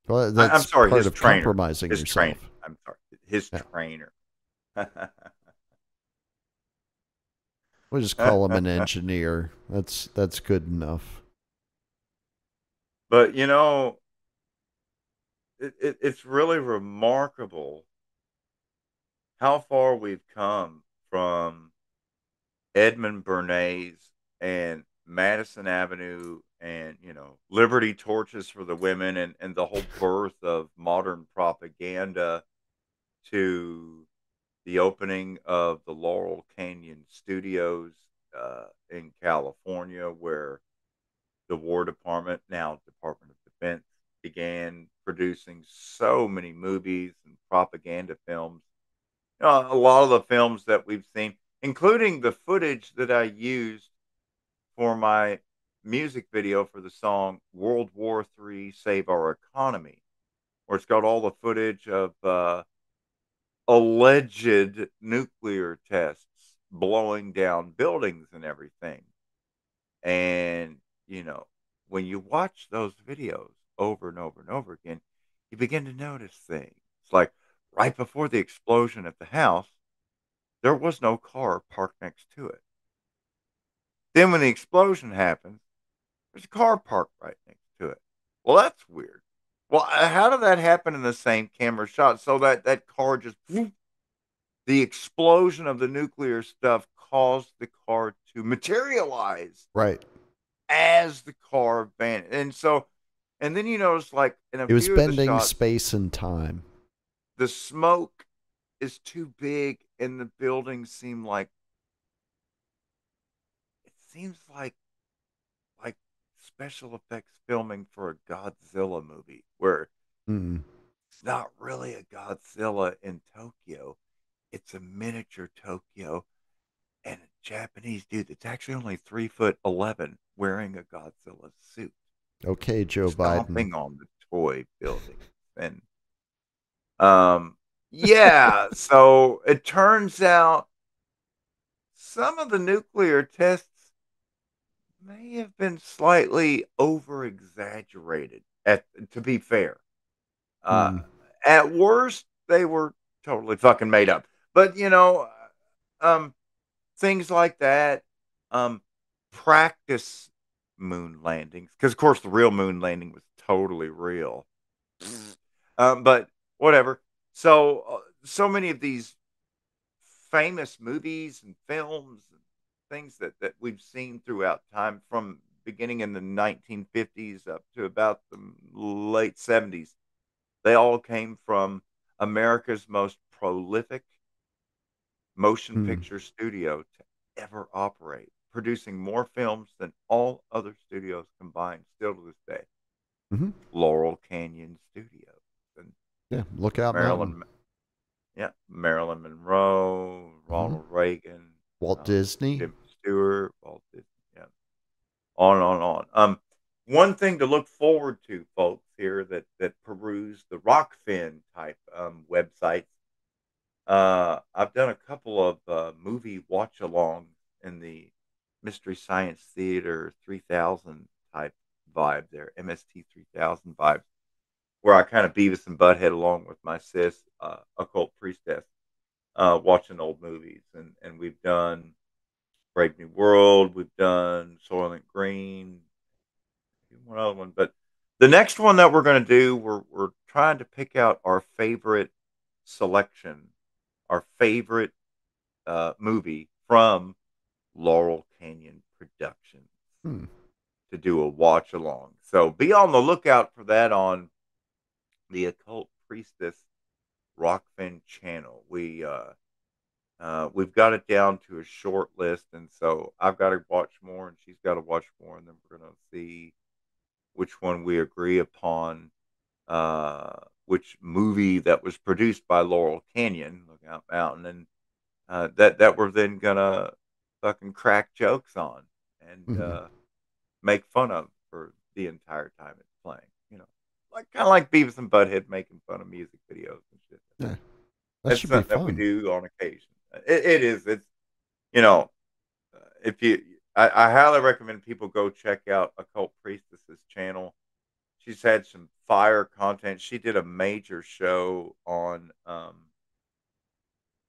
Well, that's I'm sorry, part his of trainer. compromising his yourself. Trainer. I'm sorry, his yeah. trainer. We'll just call him an engineer. That's that's good enough. But you know, it, it, it's really remarkable how far we've come from Edmund Bernays and Madison Avenue and you know Liberty torches for the women and, and the whole birth of modern propaganda to the opening of the Laurel Canyon Studios uh, in California, where the War Department, now Department of Defense, began producing so many movies and propaganda films. You know, a lot of the films that we've seen, including the footage that I used for my music video for the song World War III Save Our Economy, where it's got all the footage of uh, alleged nuclear tests blowing down buildings and everything. And, you know, when you watch those videos over and over and over again, you begin to notice things. Like right before the explosion at the house, there was no car parked next to it. Then when the explosion happens, there's a car parked right next to it. Well, that's weird. Well, uh, how did that happen in the same camera shot? So that that car just the explosion of the nuclear stuff caused the car to materialize right as the car vanished, and so and then you notice like in a it was bending shots, space and time. The smoke is too big, and the buildings seem like it seems like special effects filming for a Godzilla movie where mm. it's not really a Godzilla in Tokyo. It's a miniature Tokyo and a Japanese dude that's actually only three foot eleven wearing a Godzilla suit. Okay, Joe stomping Biden. on the toy building. And um yeah, so it turns out some of the nuclear tests may have been slightly over exaggerated at to be fair. Uh, mm. at worst they were totally fucking made up. But you know um things like that um practice moon landings because of course the real moon landing was totally real. Um but whatever. So uh, so many of these famous movies and films things that, that we've seen throughout time from beginning in the 1950s up to about the late 70s. They all came from America's most prolific motion hmm. picture studio to ever operate, producing more films than all other studios combined still to this day. Mm-hmm. Laurel Canyon Studios. And yeah, look out, Marilyn. Yeah, Marilyn Monroe, Ronald mm-hmm. Reagan, Walt um, Disney, Jim Stewart, Walt Disney, yeah, on and on on. Um, one thing to look forward to, folks, here that that peruse the Rokfin type um, websites. Uh, I've done a couple of uh, movie watch alongs in the Mystery Science Theater 3000 type vibe there, MST 3000 vibes, where I kind of Beavis and Butthead along with my sis, uh, occult priestess, uh, watching old movies, and and we've done Brave New World. We've done Soylent Green. One other one, but the next one that we're going to do, we're we're trying to pick out our favorite selection, our favorite uh, movie from Laurel Canyon Productions hmm. to do a watch along. So be on the lookout for that on the Occult Priestess Rokfin channel. We uh, uh, we've got it down to a short list, and so I've got to watch more, and she's got to watch more, and then we're gonna see which one we agree upon. Uh, which movie that was produced by Laurel Canyon, Lookout Mountain, and uh, that that we're then gonna fucking crack jokes on and mm-hmm. uh, make fun of for the entire time it's playing. You know, like kind of like Beavis and Butthead making fun of music videos and shit. Yeah, that That's should be something that we do on occasion. It, it is. It's you know, uh, if you, I, I highly recommend people go check out Occult Priestess's channel. She's had some fire content. She did a major show on um,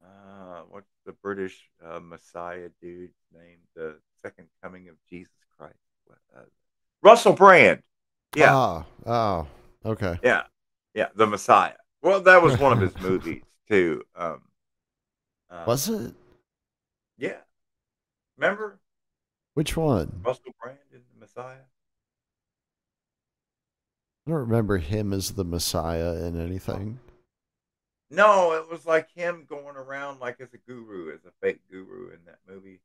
uh, what's the British uh, Messiah dude's name? The Second Coming of Jesus Christ. Uh, Russell Brand. Yeah, Ah, oh, okay. yeah, yeah. The Messiah. Well, that was one of his movies too. Um, uh, Was it? Yeah. Remember Which one? Russell Brand in the Messiah? I don't remember him as the Messiah in anything. No, it was like him going around like as a guru, as a fake guru in that movie.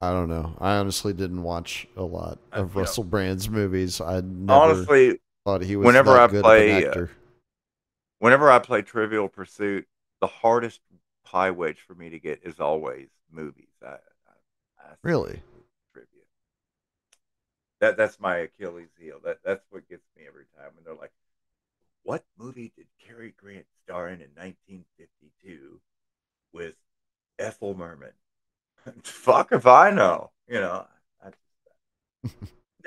I don't know. I honestly didn't watch a lot Uh, of know- Russell Brand's movies. I never Honestly, thought he was whenever I good play, uh, whenever I play Trivial Pursuit, the hardest pie wedge for me to get is always movies. I, I, I Really? trivia. That that's my Achilles heel. That that's what gets me every time And they're like, "What movie did Cary Grant star in in 1952 with Ethel Merman?" Fuck if I know. You know, I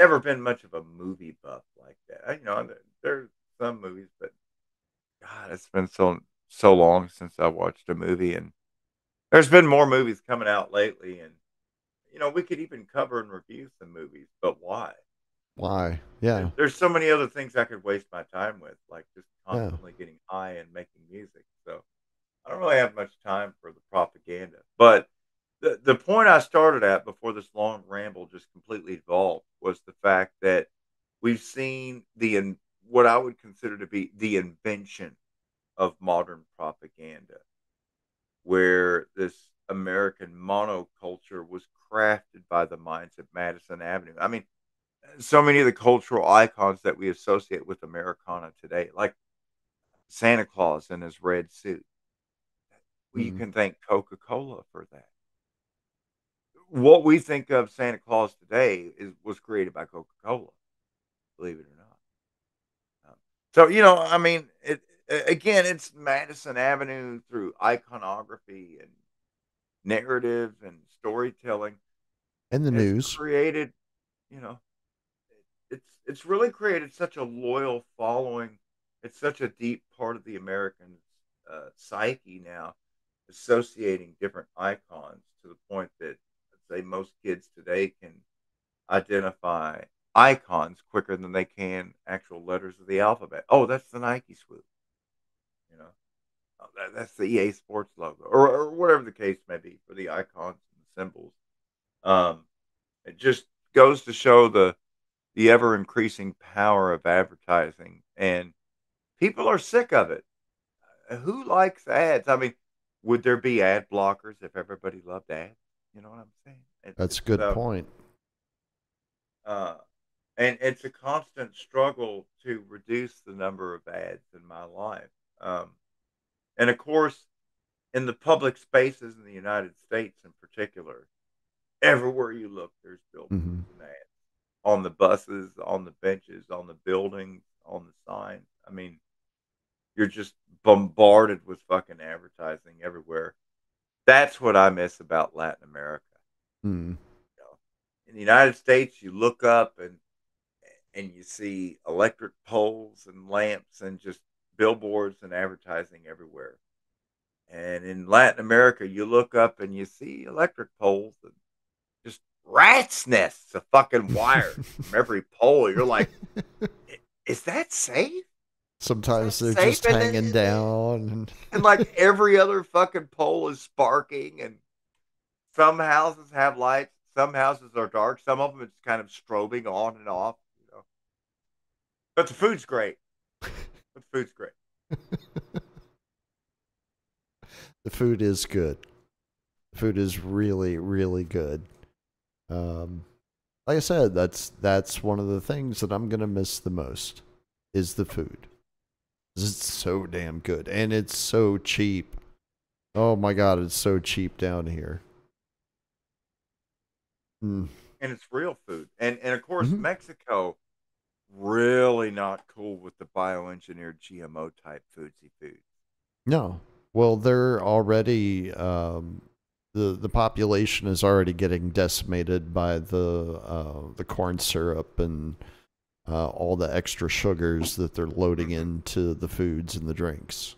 never been much of a movie buff like that. I, you know, there, there's some movies, but God, it's been so so long since I watched a movie, and there's been more movies coming out lately, and you know, we could even cover and review some movies, but why? Why? Yeah. There's so many other things I could waste my time with, like just Yeah. constantly getting high and making music. So I don't really have much time for the propaganda. But the the point I started at before this long ramble just completely evolved fact that we've seen the in, what I would consider to be the invention of modern propaganda, where this American monoculture was crafted by the minds of Madison Avenue. I mean, so many of the cultural icons that we associate with Americana today, like Santa Claus in his red suit. Well, You mm-hmm. can thank Coca Cola for that. What we think of Santa Claus today created by Coca Cola, believe it or not. Um, so you know, I mean, it again, it's Madison Avenue through iconography and narrative and storytelling And the news. created, you know, it's it's really created such a loyal following. It's such a deep part of the American uh, psyche now, associating different icons to the point that I'd say most kids today can identify icons quicker than they can actual letters of the alphabet. Oh, that's the Nike swoop. You know, oh, that, that's the EA Sports logo, or, or whatever the case may be for the icons and symbols. Um, it just goes to show the the ever increasing power of advertising, and people are sick of it. Uh, Who likes ads? I mean, would there be ad blockers if everybody loved ads? You know what I'm saying? It- That's a good uh, point. Uh, and it's a constant struggle to reduce the number of ads in my life. Um, and of course, in the public spaces in the United States, in particular, everywhere you look, there's billboards Mhm. and ads on the buses, on the benches, on the buildings, on the signs. I mean, you're just bombarded with fucking advertising everywhere. That's what I miss about Latin America Mm. In the United States, you look up and and you see electric poles and lamps and just billboards and advertising everywhere. And in Latin America, you look up and you see electric poles and just rats nests of fucking wire from every pole. You're like, is that safe? Sometimes they're Safe just and then- hanging down. And And like every other fucking pole is sparking, and some houses have lights, some houses are dark, some of them it's kind of strobing on and off, you know. But the food's great. But the food's great. the food is good. The food is really, really good. Um, like I said, that's that's one of the things that I'm gonna miss the most is the food. It's so damn good and it's so cheap. Oh my god, it's so cheap down here. Mm. and it's real food. And and of course mm-hmm. Mexico really not cool with the bioengineered GMO type foodsy foods. No. Well, they're already um, the the population is already getting decimated by the uh, the corn syrup and uh, all the extra sugars that they're loading into the foods and the drinks.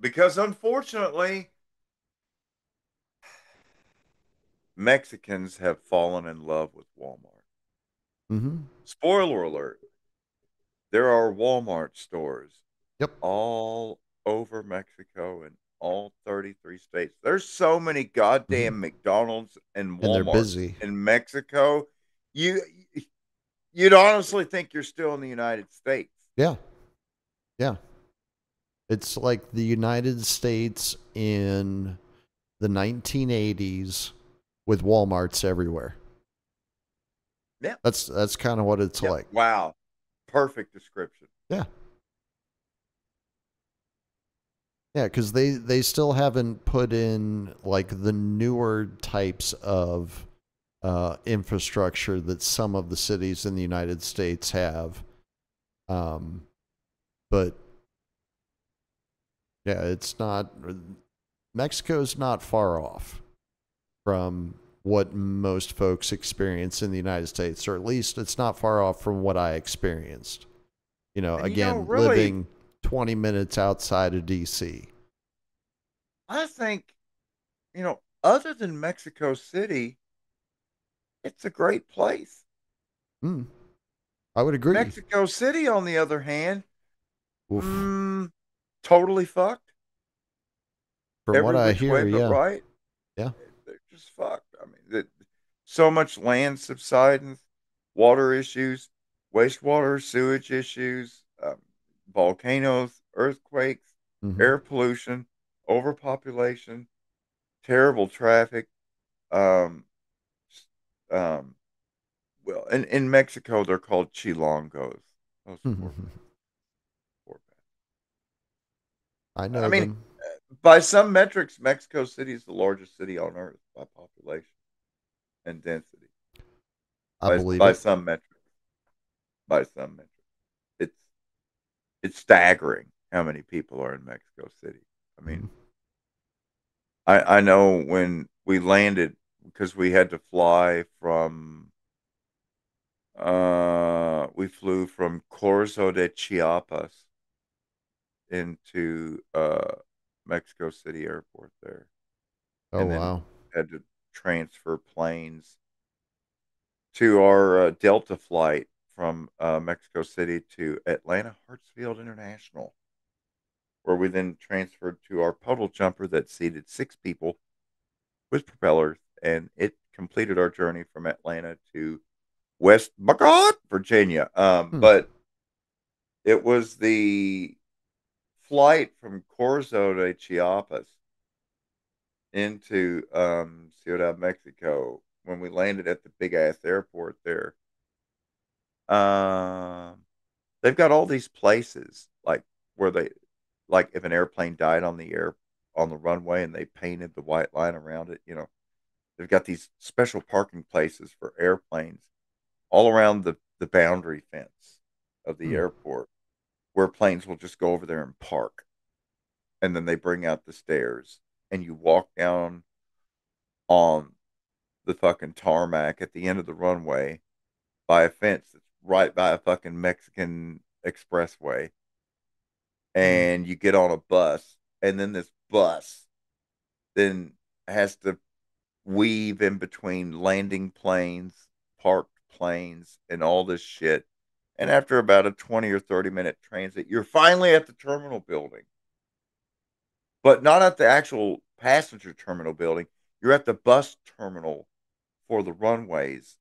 Because unfortunately, Mexicans have fallen in love with Walmart. Mm-hmm. Spoiler alert: there are Walmart stores. Yep. All over Mexico and all 33 states. There's so many goddamn mm-hmm. McDonald's and Walmart in Mexico. You you'd honestly think you're still in the United States. Yeah. Yeah. It's like the United States in the 1980s with Walmarts everywhere. Yeah. That's that's kind of what it's yeah. like. Wow. Perfect description. Yeah. Yeah, because they they still haven't put in like the newer types of uh, infrastructure that some of the cities in the United States have. Um, but yeah, it's not. Mexico's not far off from what most folks experience in the United States, or at least it's not far off from what I experienced. You know, and again, you know, really, living 20 minutes outside of DC. I think, you know, other than Mexico City, it's a great place. Mm, I would agree. Mexico City, on the other hand, mm, totally fucked. From Every what I hear, yeah. Right? Yeah. They're fucked. I mean, that so much land subsidence, water issues, wastewater, sewage issues, um, volcanoes, earthquakes, mm-hmm. air pollution, overpopulation, terrible traffic. Um, um, well, in, in Mexico, they're called chilangos. I know. I mean, them. By some metrics, Mexico City is the largest city on earth by population and density. I by, believe by it. some metrics. By some metrics, it's it's staggering how many people are in Mexico City. I mean, mm-hmm. I I know when we landed because we had to fly from uh we flew from Corzo de Chiapas into uh Mexico City airport there. Oh wow. Had to transfer planes to our uh, Delta flight from uh, Mexico City to Atlanta Hartsfield International, where we then transferred to our puddle jumper that seated six people with propellers and it completed our journey from Atlanta to West Buckott, Virginia. Um, hmm. But it was the flight from Corzo de Chiapas into um, Ciudad Mexico when we landed at the big ass airport there. Um, they've got all these places like where they, like if an airplane died on the air on the runway and they painted the white line around it, you know, They've got these special parking places for airplanes all around the, the boundary fence of the hmm. airport where planes will just go over there and park. And then they bring out the stairs and you walk down on the fucking tarmac at the end of the runway by a fence that's right by a fucking Mexican expressway. Hmm. And you get on a bus, and then this bus then has to weave in between landing planes, parked planes, and all this shit. And after about a 20 or 30 minute transit, you're finally at the terminal building. But not at the actual passenger terminal building. You're at the bus terminal for the runways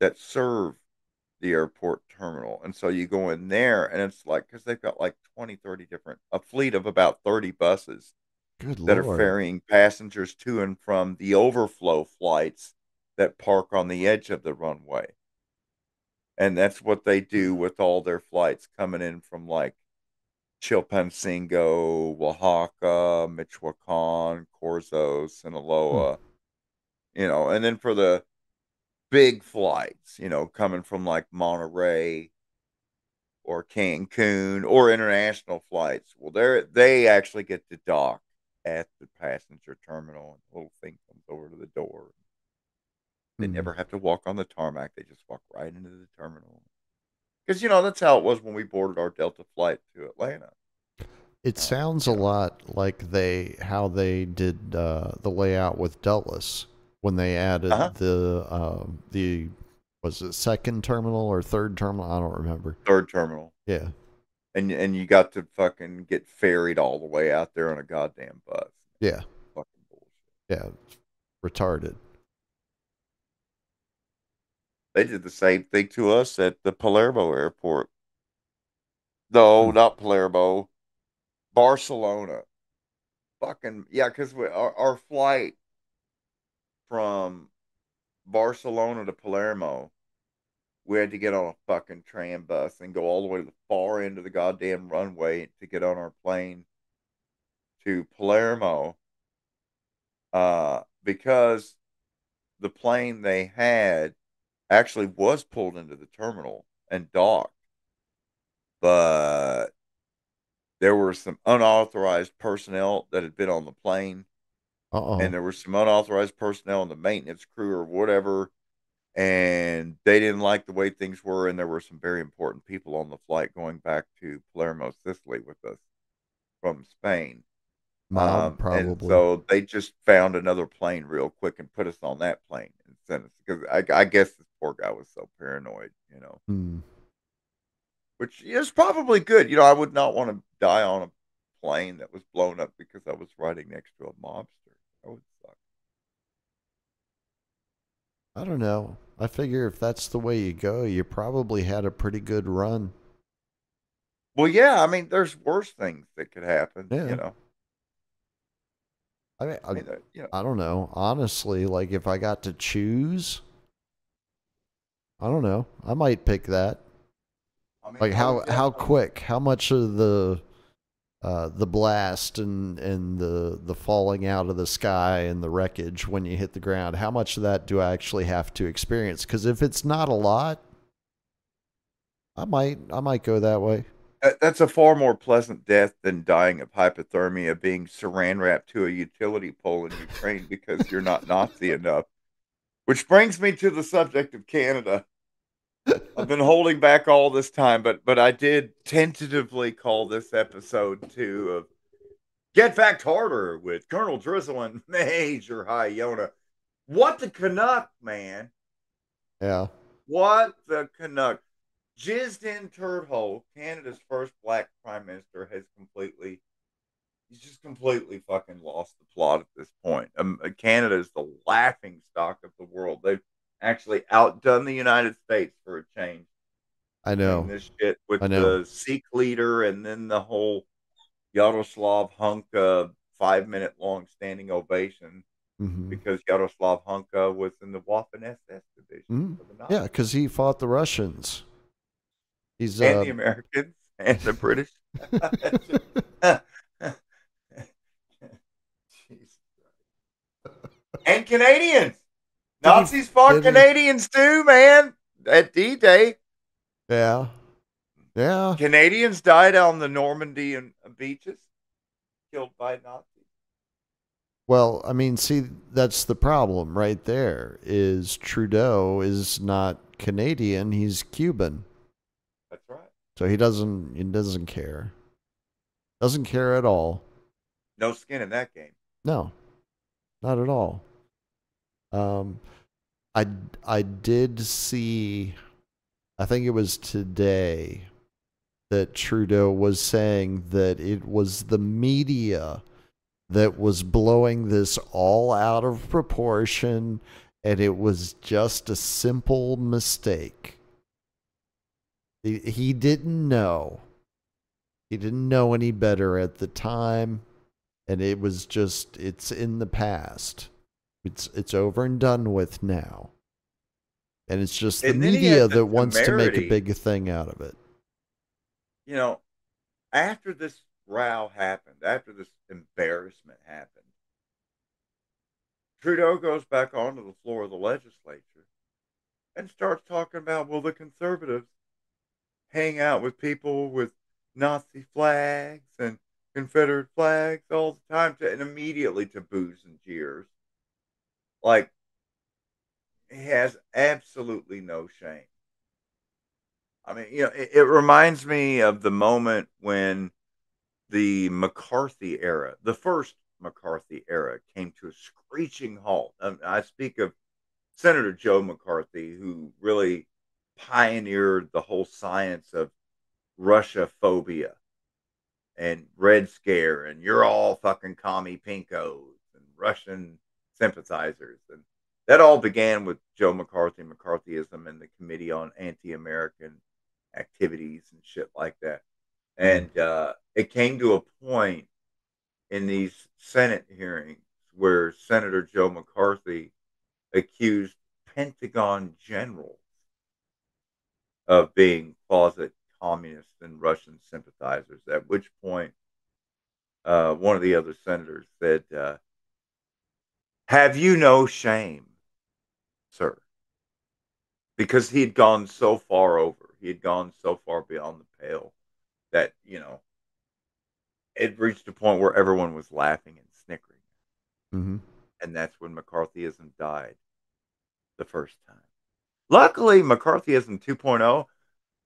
that serve the airport terminal. And so you go in there, and it's like, because they've got like 20, 30 different, a fleet of about 30 buses Good that Lord. are ferrying passengers to and from the overflow flights that park on the edge of the runway. And that's what they do with all their flights coming in from like Chilpancingo, Oaxaca, Michoacan, Corzo, Sinaloa. Hmm. You know, and then for the big flights, you know, coming from like Monterrey or Cancun or international flights. Well, they they actually get to dock at the passenger terminal, and the little thing comes over to the door. They mm-hmm. never have to walk on the tarmac; they just walk right into the terminal. Because you know that's how it was when we boarded our Delta flight to Atlanta. It uh, sounds a lot like they how they did uh, the layout with Dulles when they added uh-huh. the uh, the was it second terminal or third terminal? I don't remember. Third terminal. Yeah. And and you got to fucking get ferried all the way out there on a goddamn bus. Yeah. Fucking bullshit. Yeah. Retarded. They did the same thing to us at the Palermo airport. No, hmm. not Palermo. Barcelona. Fucking yeah, because our, our flight from Barcelona to Palermo, we had to get on a fucking tram bus and go all the way to the far end of the goddamn runway to get on our plane to Palermo. Uh, because the plane they had actually was pulled into the terminal and docked. But there were some unauthorized personnel that had been on the plane uh-oh. and there were some unauthorized personnel in the maintenance crew or whatever, and they didn't like the way things were, and there were some very important people on the flight going back to Palermo, Sicily, with us from Spain. Mom, um, probably. so they just found another plane real quick and put us on that plane and sent us because I, I, guess this poor guy was so paranoid, you know. Hmm. Which is probably good. You know, I would not want to die on a plane that was blown up because I was riding next to a mobster. That would suck. I don't know. I figure if that's the way you go, you probably had a pretty good run. Well, yeah. I mean, there's worse things that could happen. Yeah. You know. I mean, I, I, mean, uh, you know, I don't know. Honestly, like if I got to choose, I don't know. I might pick that. I mean, like how how quick? How much of the uh, the blast and and the the falling out of the sky and the wreckage when you hit the ground. How much of that do I actually have to experience? Because if it's not a lot, I might I might go that way. That's a far more pleasant death than dying of hypothermia, being saran wrapped to a utility pole in Ukraine because you're not Nazi enough. Which brings me to the subject of Canada. I've been holding back all this time, but but I did tentatively call this episode two of Get Fact Harder with Colonel drizl and Major High Yona. What the Canuck, man? Yeah. What the Canuck? Jizzed in turd hole. Canada's first black prime minister has completely, he's just completely fucking lost the plot at this point. Um, Canada is the laughing stock of the world. They've actually outdone the United States for a change. I know this shit with the Sikh leader and then the whole Yaroslav Hunka five minute long standing ovation mm-hmm. because Yaroslav Hunka was in the Waffen SS division. Mm-hmm. Yeah, because he fought the Russians. He's and uh, the Americans and the British. and Canadians. Nazis fought Canadians too, man. At D Day. Yeah. Yeah. Canadians died on the Normandy and beaches, killed by Nazis. Well, I mean, see, that's the problem right there. Is Trudeau is not Canadian; he's Cuban. That's right. So he doesn't he doesn't care. Doesn't care at all. No skin in that game. No, not at all. Um, I I did see, I think it was today, that Trudeau was saying that it was the media that was blowing this all out of proportion, and it was just a simple mistake. He, he didn't know. He didn't know any better at the time, and it was just it's in the past. It's it's over and done with now. And it's just the media that wants temerity, to make a big thing out of it. You know, after this row happened, after this embarrassment happened, Trudeau goes back onto the floor of the legislature and starts talking about, well, the conservatives hang out with people with Nazi flags and Confederate flags all the time, to, and immediately to boos and jeers. Like, he has absolutely no shame. I mean, you know, it, it reminds me of the moment when the McCarthy era, the first McCarthy era, came to a screeching halt. Um, I speak of Senator Joe McCarthy, who really pioneered the whole science of Russia phobia and Red Scare, and you're all fucking commie pinkos and Russian sympathizers. And that all began with Joe McCarthy, McCarthyism, and the Committee on Anti American Activities and shit like that. And uh, it came to a point in these Senate hearings where Senator Joe McCarthy accused Pentagon generals of being closet communists and Russian sympathizers. At which point, uh, one of the other senators said, uh, Have you no shame, sir? Because he had gone so far over, he had gone so far beyond the pale that, you know, it reached a point where everyone was laughing and snickering. Mm-hmm. And that's when McCarthyism died the first time. Luckily, McCarthyism 2.0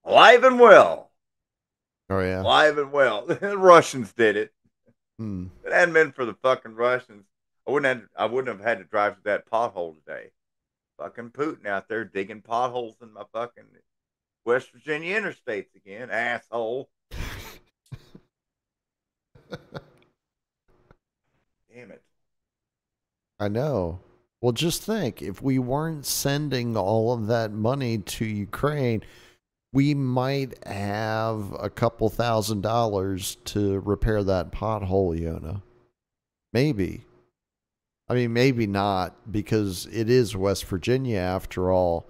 alive and well. Oh yeah, alive and well. the Russians did it. If it hadn't been for the fucking Russians, I wouldn't have. I wouldn't have had to drive through that pothole today. Fucking Putin out there digging potholes in my fucking West Virginia interstates again, asshole. Damn it. I know. Well, just think if we weren't sending all of that money to Ukraine, we might have a couple thousand dollars to repair that pothole, Yona. Maybe. I mean, maybe not because it is West Virginia after all.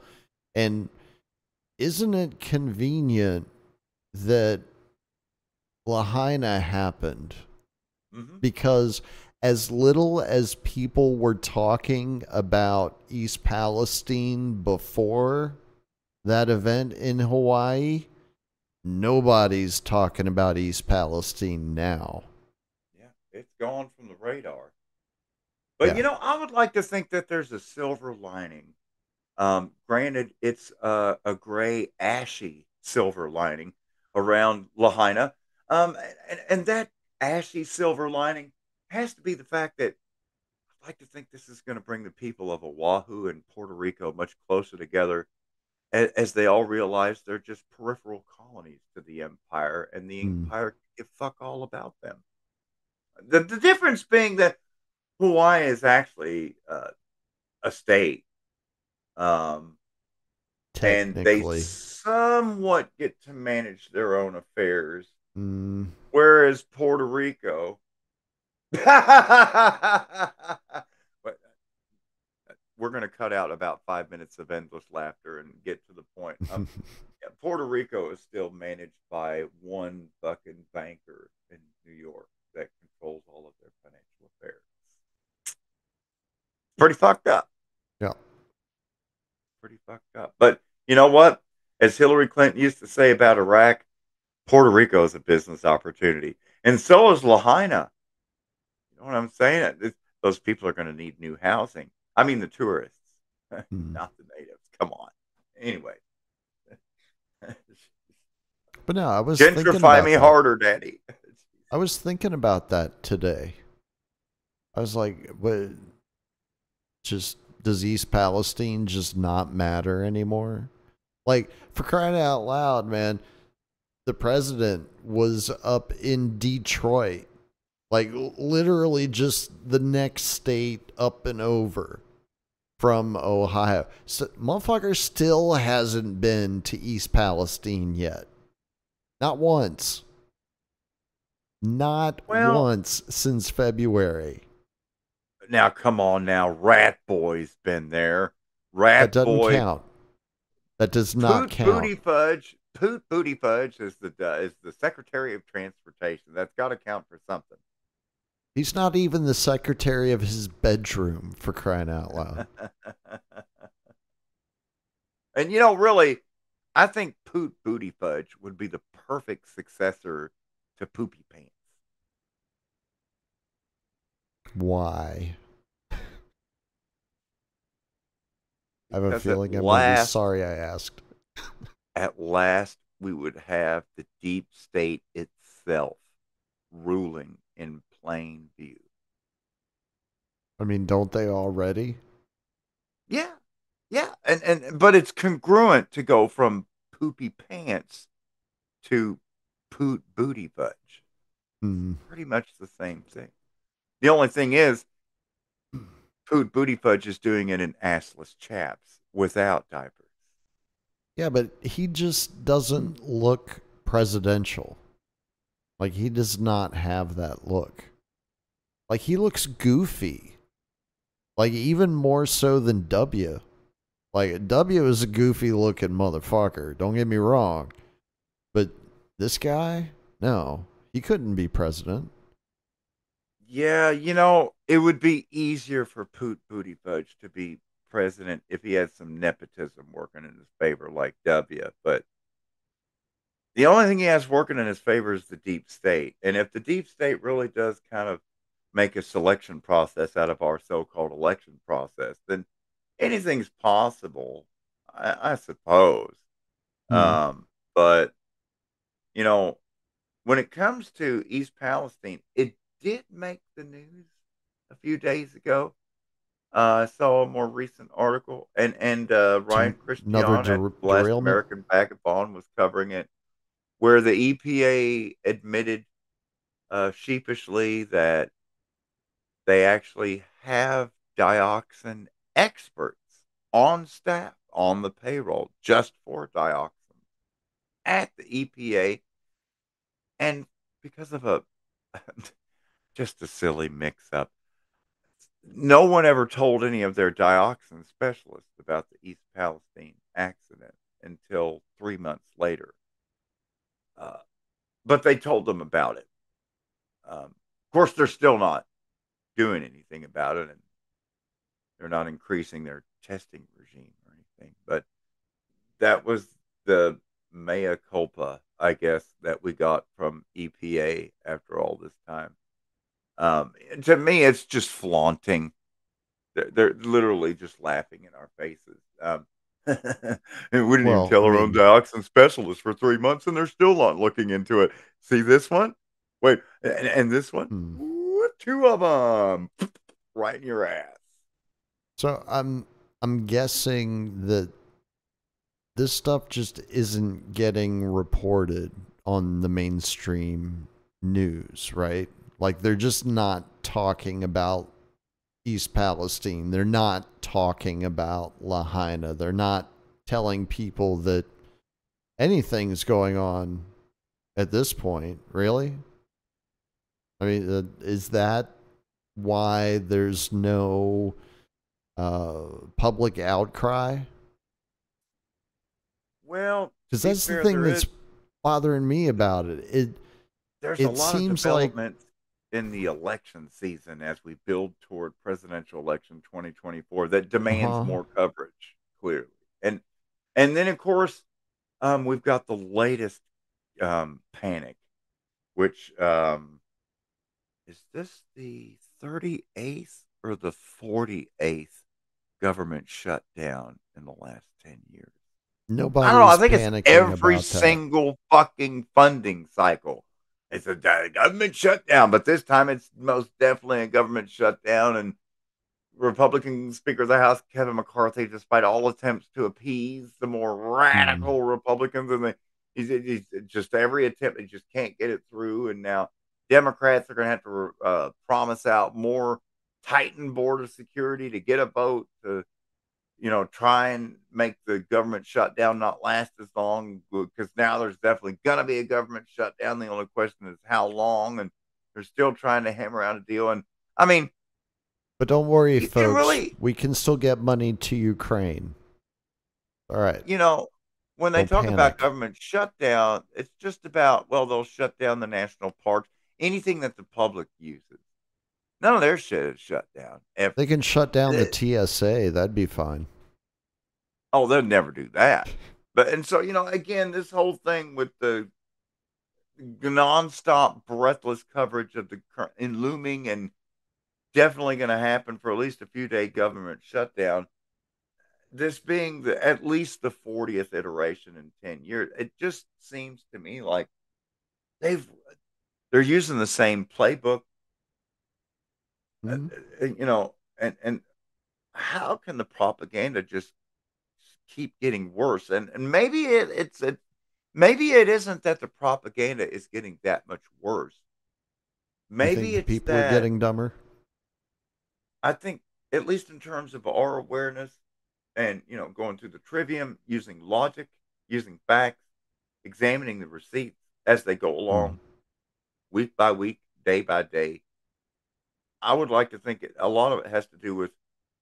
And isn't it convenient that Lahaina happened? Mm-hmm. Because as little as people were talking about East Palestine before that event in Hawaii, nobody's talking about East Palestine now. Yeah, it's gone from the radar. But yeah. you know, I would like to think that there's a silver lining. Um, granted, it's a, a gray, ashy silver lining around Lahaina. Um, and, and that ashy silver lining has to be the fact that I'd like to think this is going to bring the people of Oahu and Puerto Rico much closer together as, as they all realize they're just peripheral colonies to the empire, and the mm. empire give fuck all about them. The, the difference being that Hawaii is actually uh, a state. Um, and they somewhat get to manage their own affairs. Mm. Whereas Puerto Rico, but we're going to cut out about five minutes of endless laughter and get to the point. Um, yeah, Puerto Rico is still managed by one fucking banker in New York that controls all of their financial affairs. Pretty fucked up. Yeah. Pretty fucked up. But you know what? As Hillary Clinton used to say about Iraq, Puerto Rico is a business opportunity. And so is Lahaina. You know what I'm saying? It's, those people are going to need new housing. I mean, the tourists, hmm. not the natives. Come on. Anyway. but no, I was gentrify me that. harder, Daddy. I was thinking about that today. I was like, what? Just does East Palestine just not matter anymore? Like, for crying out loud, man, the president was up in Detroit like literally just the next state up and over from Ohio. So, motherfucker still hasn't been to East Palestine yet. Not once. Not well, once since February. Now come on now, Rat Boy's been there. Rat that doesn't Boy. count. That does not Poot count. Booty Fudge. Poot Booty Fudge is the uh, is the Secretary of Transportation. That's got to count for something. He's not even the secretary of his bedroom for crying out loud. And you know, really, I think Poot Booty Fudge would be the perfect successor to Poopy Pants. Why? I have a feeling I'm last, sorry I asked. at last, we would have the deep state itself ruling in plain view. I mean, don't they already? Yeah, yeah, and and but it's congruent to go from poopy pants to poot booty fudge. Mm-hmm. Pretty much the same thing. The only thing is, poot booty fudge is doing it in assless chaps without diapers. Yeah, but he just doesn't look presidential. Like he does not have that look. Like he looks goofy. Like even more so than W. Like W is a goofy looking motherfucker. Don't get me wrong. But this guy, no, he couldn't be president. Yeah, you know, it would be easier for Poot Booty Fudge to be president if he had some nepotism working in his favor like W. But the only thing he has working in his favor is the deep state. And if the deep state really does kind of make a selection process out of our so-called election process, then anything's possible, I, I suppose. Mm-hmm. Um, but you know, when it comes to East Palestine, it did make the news a few days ago. Uh, I saw a more recent article, and and uh, Ryan Christian der- at Last American Vagabond was covering it, where the EPA admitted uh, sheepishly that they actually have dioxin experts on staff on the payroll just for dioxin at the EPA. And because of a just a silly mix up, no one ever told any of their dioxin specialists about the East Palestine accident until three months later. Uh, but they told them about it. Um, of course, they're still not doing anything about it, and they're not increasing their testing regime or anything. But that was the mea culpa, I guess, that we got from EPA after all this time. Um, to me, it's just flaunting. They're, they're, literally just laughing in our faces. Um, we didn't well, even tell our I mean, own dioxin specialist for three months, and they're still not looking into it. See this one? Wait, and, and this one? Hmm. Two of them right in your ass. So I'm I'm guessing that this stuff just isn't getting reported on the mainstream news, right? Like they're just not talking about East Palestine. They're not talking about Lahaina. They're not telling people that anything's going on at this point, really? I mean, uh, is that why there's no uh, public outcry? Well, because that's the thing that's is, bothering me about it. It there's it a lot seems of development like, in the election season as we build toward presidential election 2024 that demands uh-huh. more coverage, clearly, and and then of course um, we've got the latest um, panic, which um, is this the 38th or the 48th government shutdown in the last 10 years? Nobody. I don't know. I think it's every single fucking funding cycle. It's a government shutdown, but this time it's most definitely a government shutdown. And Republican Speaker of the House Kevin McCarthy, despite all attempts to appease the more radical mm. Republicans, and the, he's, he's, just every attempt, he just can't get it through. And now Democrats are going to have to uh, promise out more tightened border security to get a vote to, you know, try and make the government shutdown not last as long. Because now there's definitely going to be a government shutdown. The only question is how long, and they're still trying to hammer out a deal. And I mean, but don't worry, folks. Really, we can still get money to Ukraine. All right. You know, when they don't talk panic. about government shutdown, it's just about well, they'll shut down the national parks anything that the public uses. None of their shit is shut down. Ever. They can shut down the, the TSA. That'd be fine. Oh, they'll never do that. But and so you know, again, this whole thing with the nonstop, breathless coverage of the current in looming and definitely going to happen for at least a few day government shutdown. This being the at least the 40th iteration in 10 years, it just seems to me like they've they're using the same playbook. Mm-hmm. Uh, you know, and and how can the propaganda just keep getting worse? And and maybe it, it's it maybe it isn't that the propaganda is getting that much worse. Maybe it's people that, are getting dumber. I think, at least in terms of our awareness, and you know, going through the trivium, using logic, using facts, examining the receipts as they go along, mm. week by week, day by day. I would like to think it, a lot of it has to do with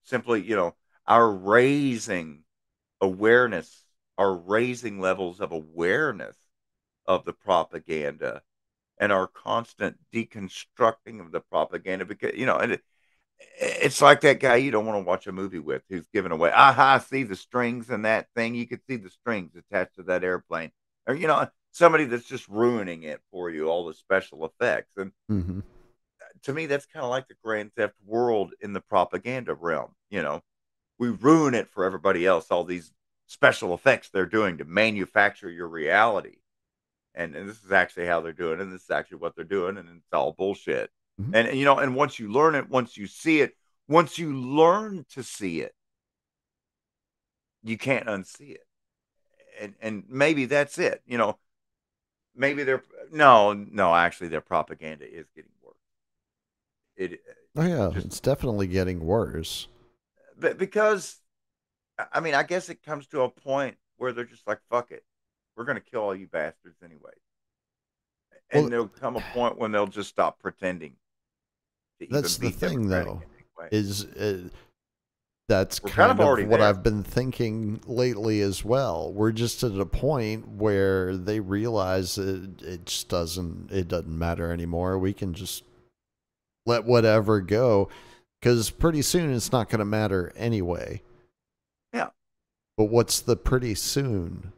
simply, you know, our raising awareness, are raising levels of awareness of the propaganda and our constant deconstructing of the propaganda because you know and it, it's like that guy you don't want to watch a movie with who's giving away aha see the strings and that thing. You could see the strings attached to that airplane. Or you know somebody that's just ruining it for you all the special effects. And mm-hmm. to me that's kind of like the grand theft world in the propaganda realm you know we ruin it for everybody else all these special effects they're doing to manufacture your reality. And, and this is actually how they're doing it. And this is actually what they're doing. And it's all bullshit. Mm-hmm. And, and, you know, and once you learn it, once you see it, once you learn to see it, you can't unsee it. And, and maybe that's it. You know, maybe they're, no, no, actually, their propaganda is getting worse. It, oh, yeah, just, it's definitely getting worse. But because I mean, I guess it comes to a point where they're just like, "Fuck it, we're gonna kill all you bastards anyway," and well, there'll come a point when they'll just stop pretending. That's the thing, though, is uh, that's kind, kind, of, of what there. I've been thinking lately as well. We're just at a point where they realize it, it just doesn't it doesn't matter anymore. We can just let whatever go because pretty soon it's not going to matter anyway. Yeah. But what's the pretty soon?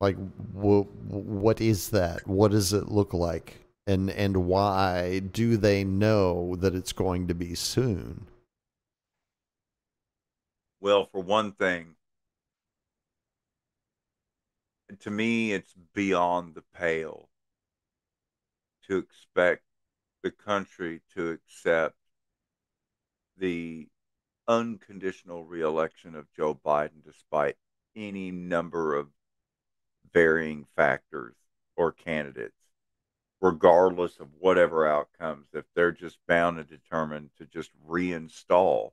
Like, wh- what is that? What does it look like? And and why do they know that it's going to be soon? Well, for one thing, to me, it's beyond the pale to expect the country to accept the unconditional reelection of Joe Biden despite any number of varying factors or candidates, regardless of whatever outcomes, if they're just bound and determined to just reinstall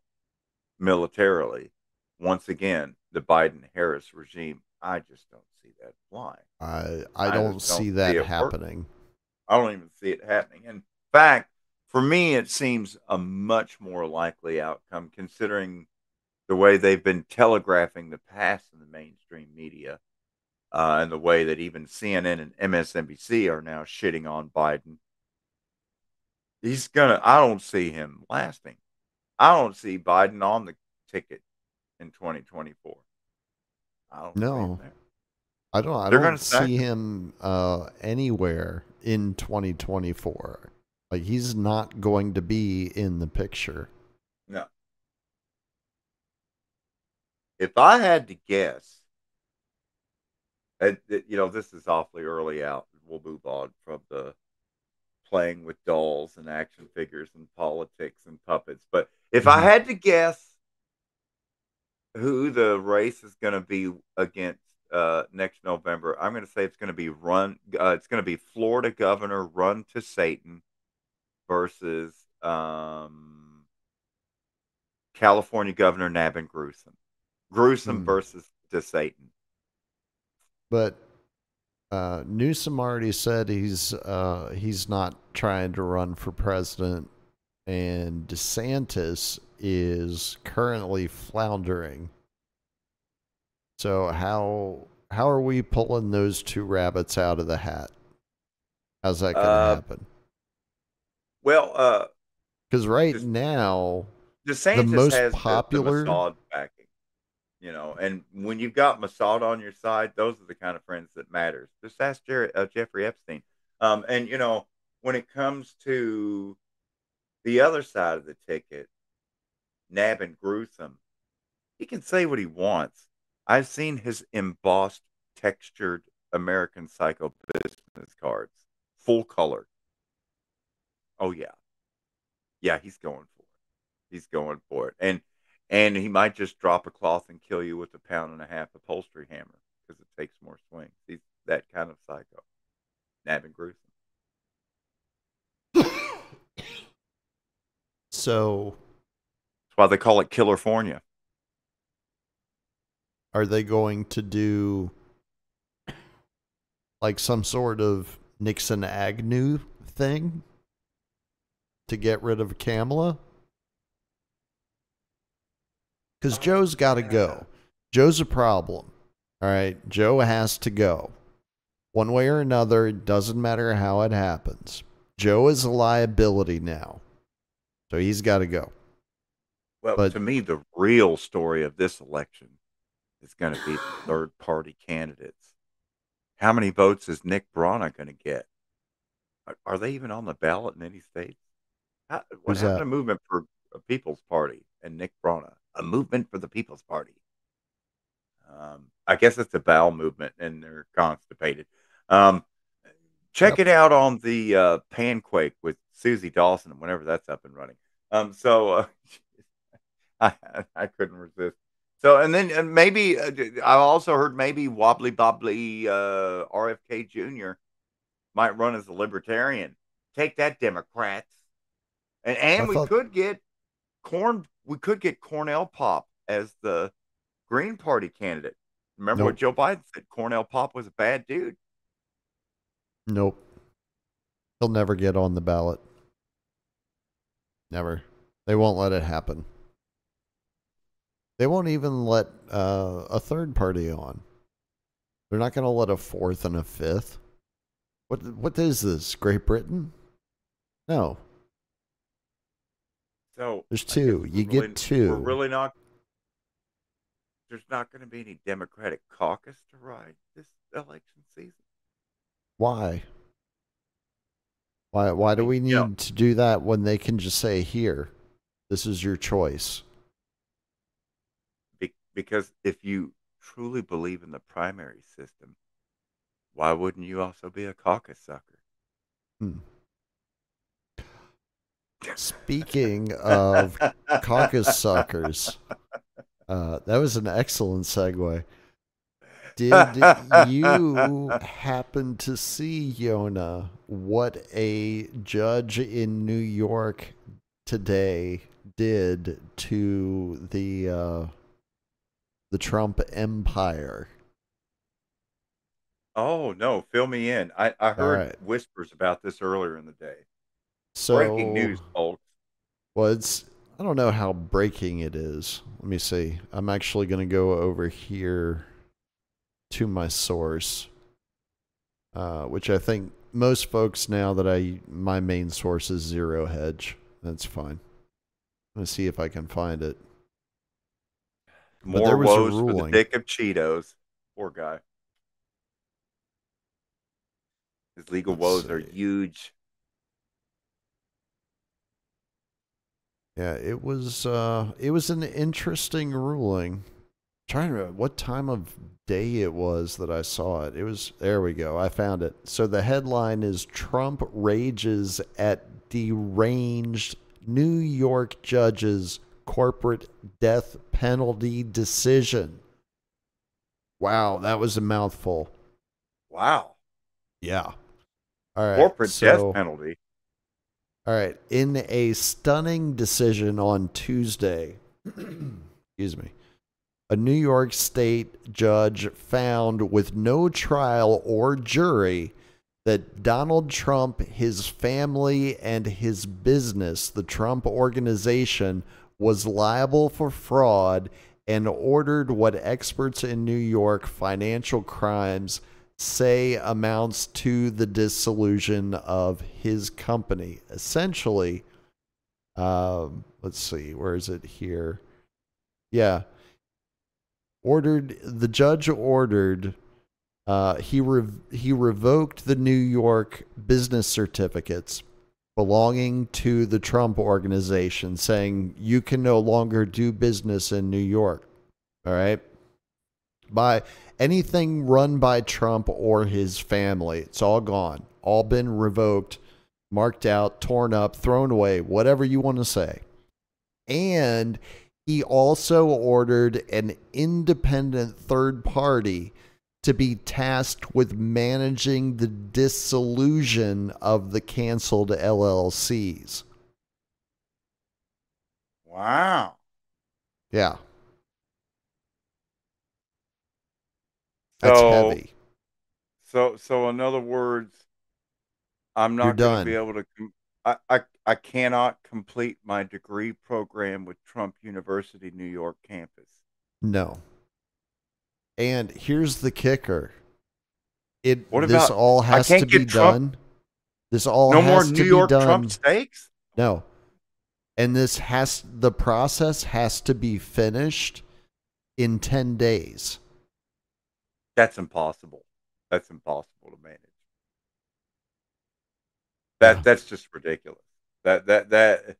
militarily, once again, the Biden Harris regime, I just don't see that flying. I I, don't, don't see that see happening. I don't even see it happening. In fact, for me, it seems a much more likely outcome considering the way they've been telegraphing the past in the mainstream media uh, and the way that even CNN and MSNBC are now shitting on Biden. He's gonna. I don't see him lasting. I don't see Biden on the ticket in 2024. I don't. No, I don't. I They're don't see him uh, anywhere in 2024. Like he's not going to be in the picture. No. If I had to guess, and you know, this is awfully early out. We'll move on from the playing with dolls and action figures and politics and puppets. But if I mm-hmm. had to guess who the race is going to be against uh, next November, I'm going to say it's going to be run. Uh, it's going to be Florida Governor Run to Satan versus um, California Governor Navin Gruesome. Gruesome hmm. versus to Satan. But uh, Newsom already said he's uh, he's not trying to run for president, and DeSantis is currently floundering. So how how are we pulling those two rabbits out of the hat? How's that going to uh, happen? Well, because uh, right now, DeSantis the most popular the, the backing. You know, and when you've got Mossad on your side, those are the kind of friends that matters. Just ask Jerry, uh, Jeffrey Epstein. Um, and you know, when it comes to the other side of the ticket, nabbing Gruesome, he can say what he wants. I've seen his embossed, textured American Psycho business cards, full color. Oh yeah, yeah, he's going for it. He's going for it, and and he might just drop a cloth and kill you with a pound and a half upholstery hammer because it takes more swings. He's that kind of psycho. Nabbing Gruesome. so that's why they call it California. Are they going to do like some sort of Nixon Agnew thing to get rid of Kamala? Because Joe's got to go. Joe's a problem. All right. Joe has to go. One way or another, it doesn't matter how it happens. Joe is a liability now. So he's got to go. Well, but, to me, the real story of this election is going to be third party candidates. How many votes is Nick Brana going to get? Are, are, they even on the ballot in any states? How, what happened that? to movement for a People's Party and Nick Brana? A movement for the People's Party. Um, I guess it's a bowel movement and they're constipated. Um, check yep. it out on the uh, Panquake with Suzie Dawson whenever that's up and running. Um, so uh, I, I couldn't resist. So and then and maybe uh, I also heard maybe Wobbly Bobbly uh, RFK Jr. might run as a libertarian. Take that, Democrats. And and I we thought... could get corn. We could get Cornel Pop as the Green Party candidate. Remember nope. what Joe Biden said? Cornell Pop was a bad dude. Nope. He'll never get on the ballot. Never. They won't let it happen. They won't even let uh, a third party on. They're not going to let a fourth and a fifth. What what is this? Great Britain? No. So there's two. You really, get two. We're really not. There's not going to be any Democratic caucus to ride this election season. Why? Why? Why do we need to do that when they can just say, "Here, this is your choice"? Because if you truly believe in the primary system, why wouldn't you also be a caucus sucker? Hmm. Speaking of caucus suckers, uh, that was an excellent segue. Did you happen to see, Yona, what a judge in New York today did to the uh, the Trump empire? Oh no, fill me in. I, I heard right. whispers about this earlier in the day. So, breaking news, folks. Well, it's I don't know how breaking it is. Let me see. I'm actually going to go over here to my source, uh, which I think most folks now that I my main source is Zero Hedge. That's fine. Let's see if I can find it. More woes for the dick of Cheetos. Poor guy. His legal Let's woes see. are huge. Yeah, it was uh it was an interesting ruling. I'm trying to remember what time of day it was that I saw it. It was there we go. I found it. So the headline is Trump rages at deranged New York judges corporate death penalty decision. Wow, that was a mouthful. Wow. Yeah. All right. Corporate so, death penalty. All right. In a stunning decision on Tuesday, excuse me, a New York state judge found with no trial or jury that Donald Trump, his family, and his business, the Trump Organization, was liable for fraud and ordered what experts in New York financial crimes say amounts to the dissolution of his company. Essentially, um, let's see, where is it here? Yeah. ordered the judge ordered uh, he he revoked the New York business certificates belonging to the Trump organization, saying you can no longer do business in New York. All right, by anything run by Trump or his family, it's all gone, all been revoked, marked out, torn up, thrown away, whatever you want to say, and he also ordered an independent third party to be tasked with managing the dissolution of the canceled LLCs. Wow. Yeah. That's so, heavy. So, so in other words, I'm not going to be able to. I, I, I cannot complete my degree program with Trump University New York campus. No. And here's the kicker. It what this about, all has to be done. This all no more New York done. Trump steaks. No. And this has the process has to be finished in 10 days. That's impossible. That's impossible to manage. That yeah. that's just ridiculous. That that that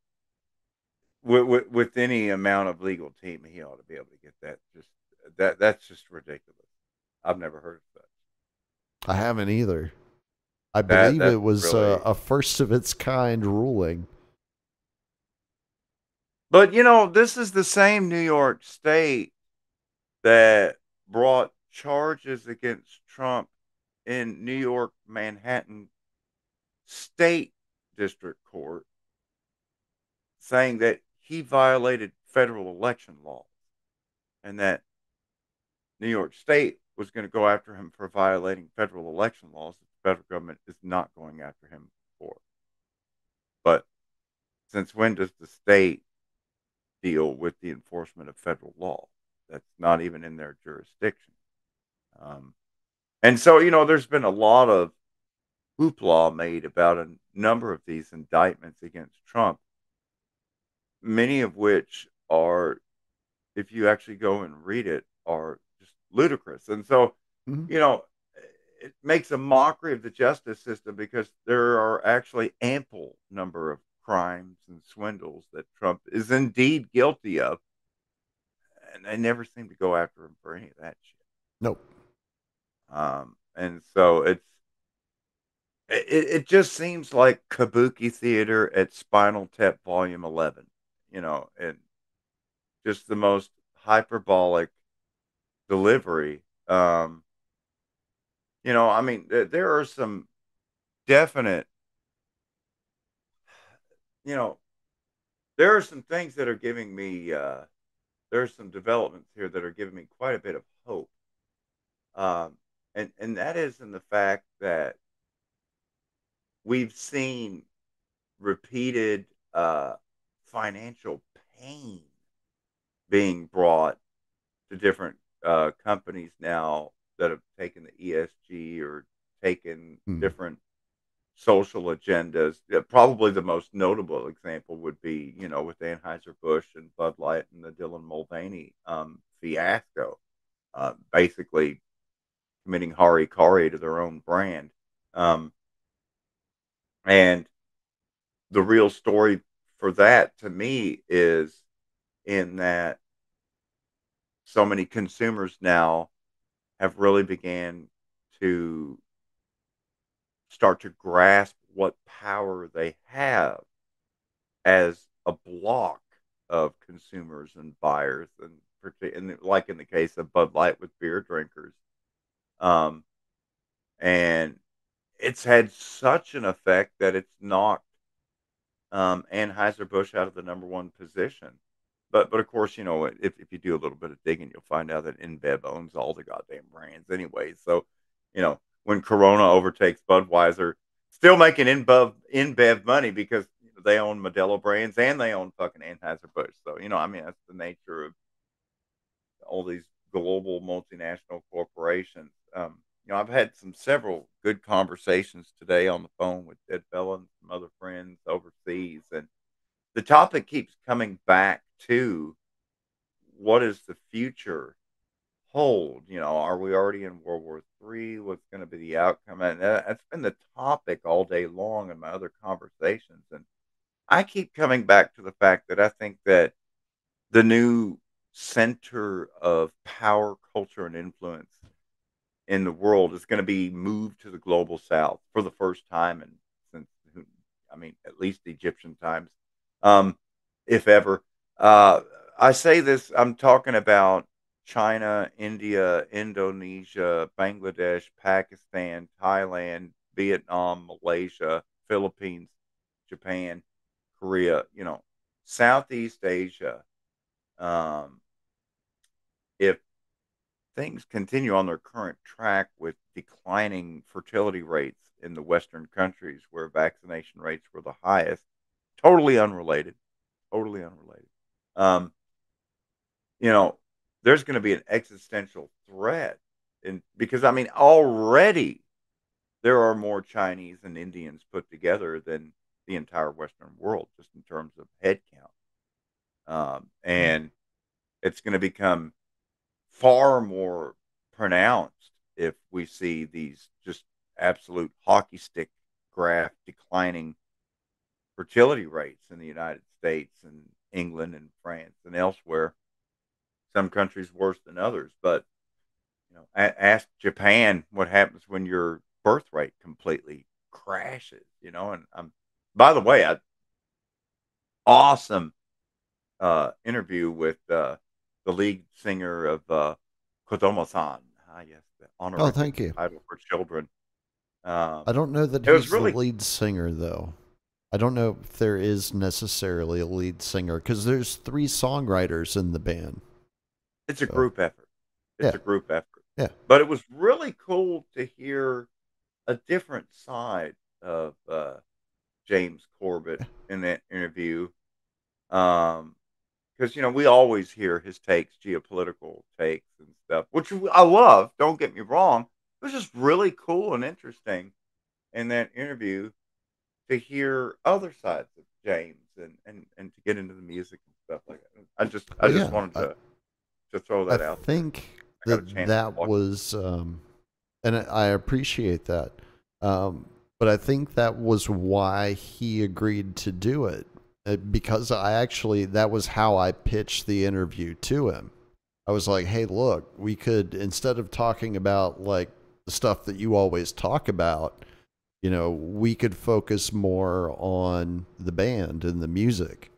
with, with, with any amount of legal team, he ought to be able to get that. Just that that's just ridiculous. I've never heard of that. I haven't either. I that, believe it was uh, really... a, a first of its kind ruling. But you know, this is the same New York State that brought charges against Trump in New York Manhattan State District Court saying that he violated federal election laws and that New York State was going to go after him for violating federal election laws that the federal government is not going after him for. But since when does the state deal with the enforcement of federal law? That's not even in their jurisdiction. Um, and so, you know, there's been a lot of hoopla made about a number of these indictments against Trump, many of which are, if you actually go and read it, are just ludicrous. And so, mm-hmm. you know, it makes a mockery of the justice system because there are actually ample number of crimes and swindles that Trump is indeed guilty of. And they never seem to go after him for any of that shit. Nope. Um, and so it's it, it just seems like kabuki theater at Spinal Tap Volume 11, you know, and just the most hyperbolic delivery. Um, you know, I mean, th- there are some definite, you know, there are some things that are giving me, uh, there are some developments here that are giving me quite a bit of hope. Um, and and that is in the fact that we've seen repeated uh, financial pain being brought to different uh, companies now that have taken the ESG or taken mm. different social agendas. Probably the most notable example would be, you know, with Anheuser-Busch and Bud Light and the Dylan Mulvaney um, fiasco. Uh, basically committing harikari to their own brand. Um, and the real story for that to me is in that so many consumers now have really began to start to grasp what power they have as a block of consumers and buyers and and like in the case of Bud Light with beer drinkers um, and it's had such an effect that it's knocked um, Anheuser-Busch out of the number one position. But but of course, you know, if, if you do a little bit of digging, you'll find out that InBev owns all the goddamn brands anyway. So, you know, when Corona overtakes Budweiser, still making InBev InBev money because they own Modelo brands and they own fucking Anheuser-Busch. So, you know, I mean, that's the nature of all these global multinational corporations. Um, you know, I've had some several good conversations today on the phone with Ed Bella and some other friends overseas, and the topic keeps coming back to what is the future hold? You know, are we already in World War Three? What's going to be the outcome? And that's been the topic all day long in my other conversations. And I keep coming back to the fact that I think that the new center of power, culture, and influence in the world is going to be moved to the global south for the first time and since I mean at least Egyptian times, um, if ever. Uh, I say this. I'm talking about China, India, Indonesia, Bangladesh, Pakistan, Thailand, Vietnam, Malaysia, Philippines, Japan, Korea. You know, Southeast Asia. Um, if things continue on their current track with declining fertility rates in the Western countries where vaccination rates were the highest, totally unrelated, totally unrelated. Um, you know, there's going to be an existential threat, and because I mean, already there are more Chinese and Indians put together than the entire Western world, just in terms of head count, um, and it's going to become far more pronounced if we see these just absolute hockey stick graph declining fertility rates in the United States and England and France and elsewhere. Some countries worse than others, but you know, ask Japan what happens when your birth rate completely crashes. You know, and um, by the way, I awesome uh, interview with uh, the lead singer of uh, Kodomo-san. Ah, yes, the honor. Oh, thank you. Title for children. Um, I don't know that he's really... the lead singer, though. I don't know if there is necessarily a lead singer because there's three songwriters in the band. It's a so. group effort. It's yeah. a group effort. Yeah. But it was really cool to hear a different side of uh, James Corbett in that interview. Um, because you know we always hear his takes, geopolitical takes and stuff, which I love. Don't get me wrong; it was just really cool and interesting in that interview to hear other sides of James and and and to get into the music and stuff like that. I just I just wanted to I, to throw that I out. Think I think that that was, um, and I appreciate that. Um, but I think that was why he agreed to do it Uh, because I actually that was how I pitched the interview to him. I was like, "Hey, look, we could instead of talking about like the stuff that you always talk about, you know, we could focus more on the band and the music."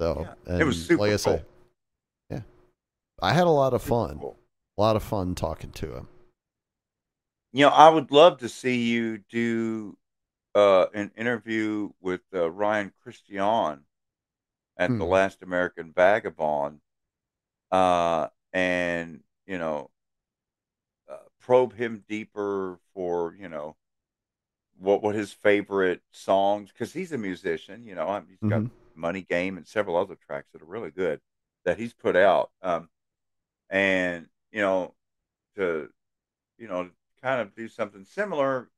So, yeah, it was super like I said, yeah, I had a lot of fun, cool. a lot of fun talking to him. You know, I would love to see you do uh, an interview with uh, Ryan Christian at hmm. the Last American Vagabond, uh, and you know, uh, probe him deeper for you know what what his favorite songs because he's a musician. You know, he's got mm-hmm. Money Game and several other tracks that are really good that he's put out, um, and you know, to you know, kind of do something similar,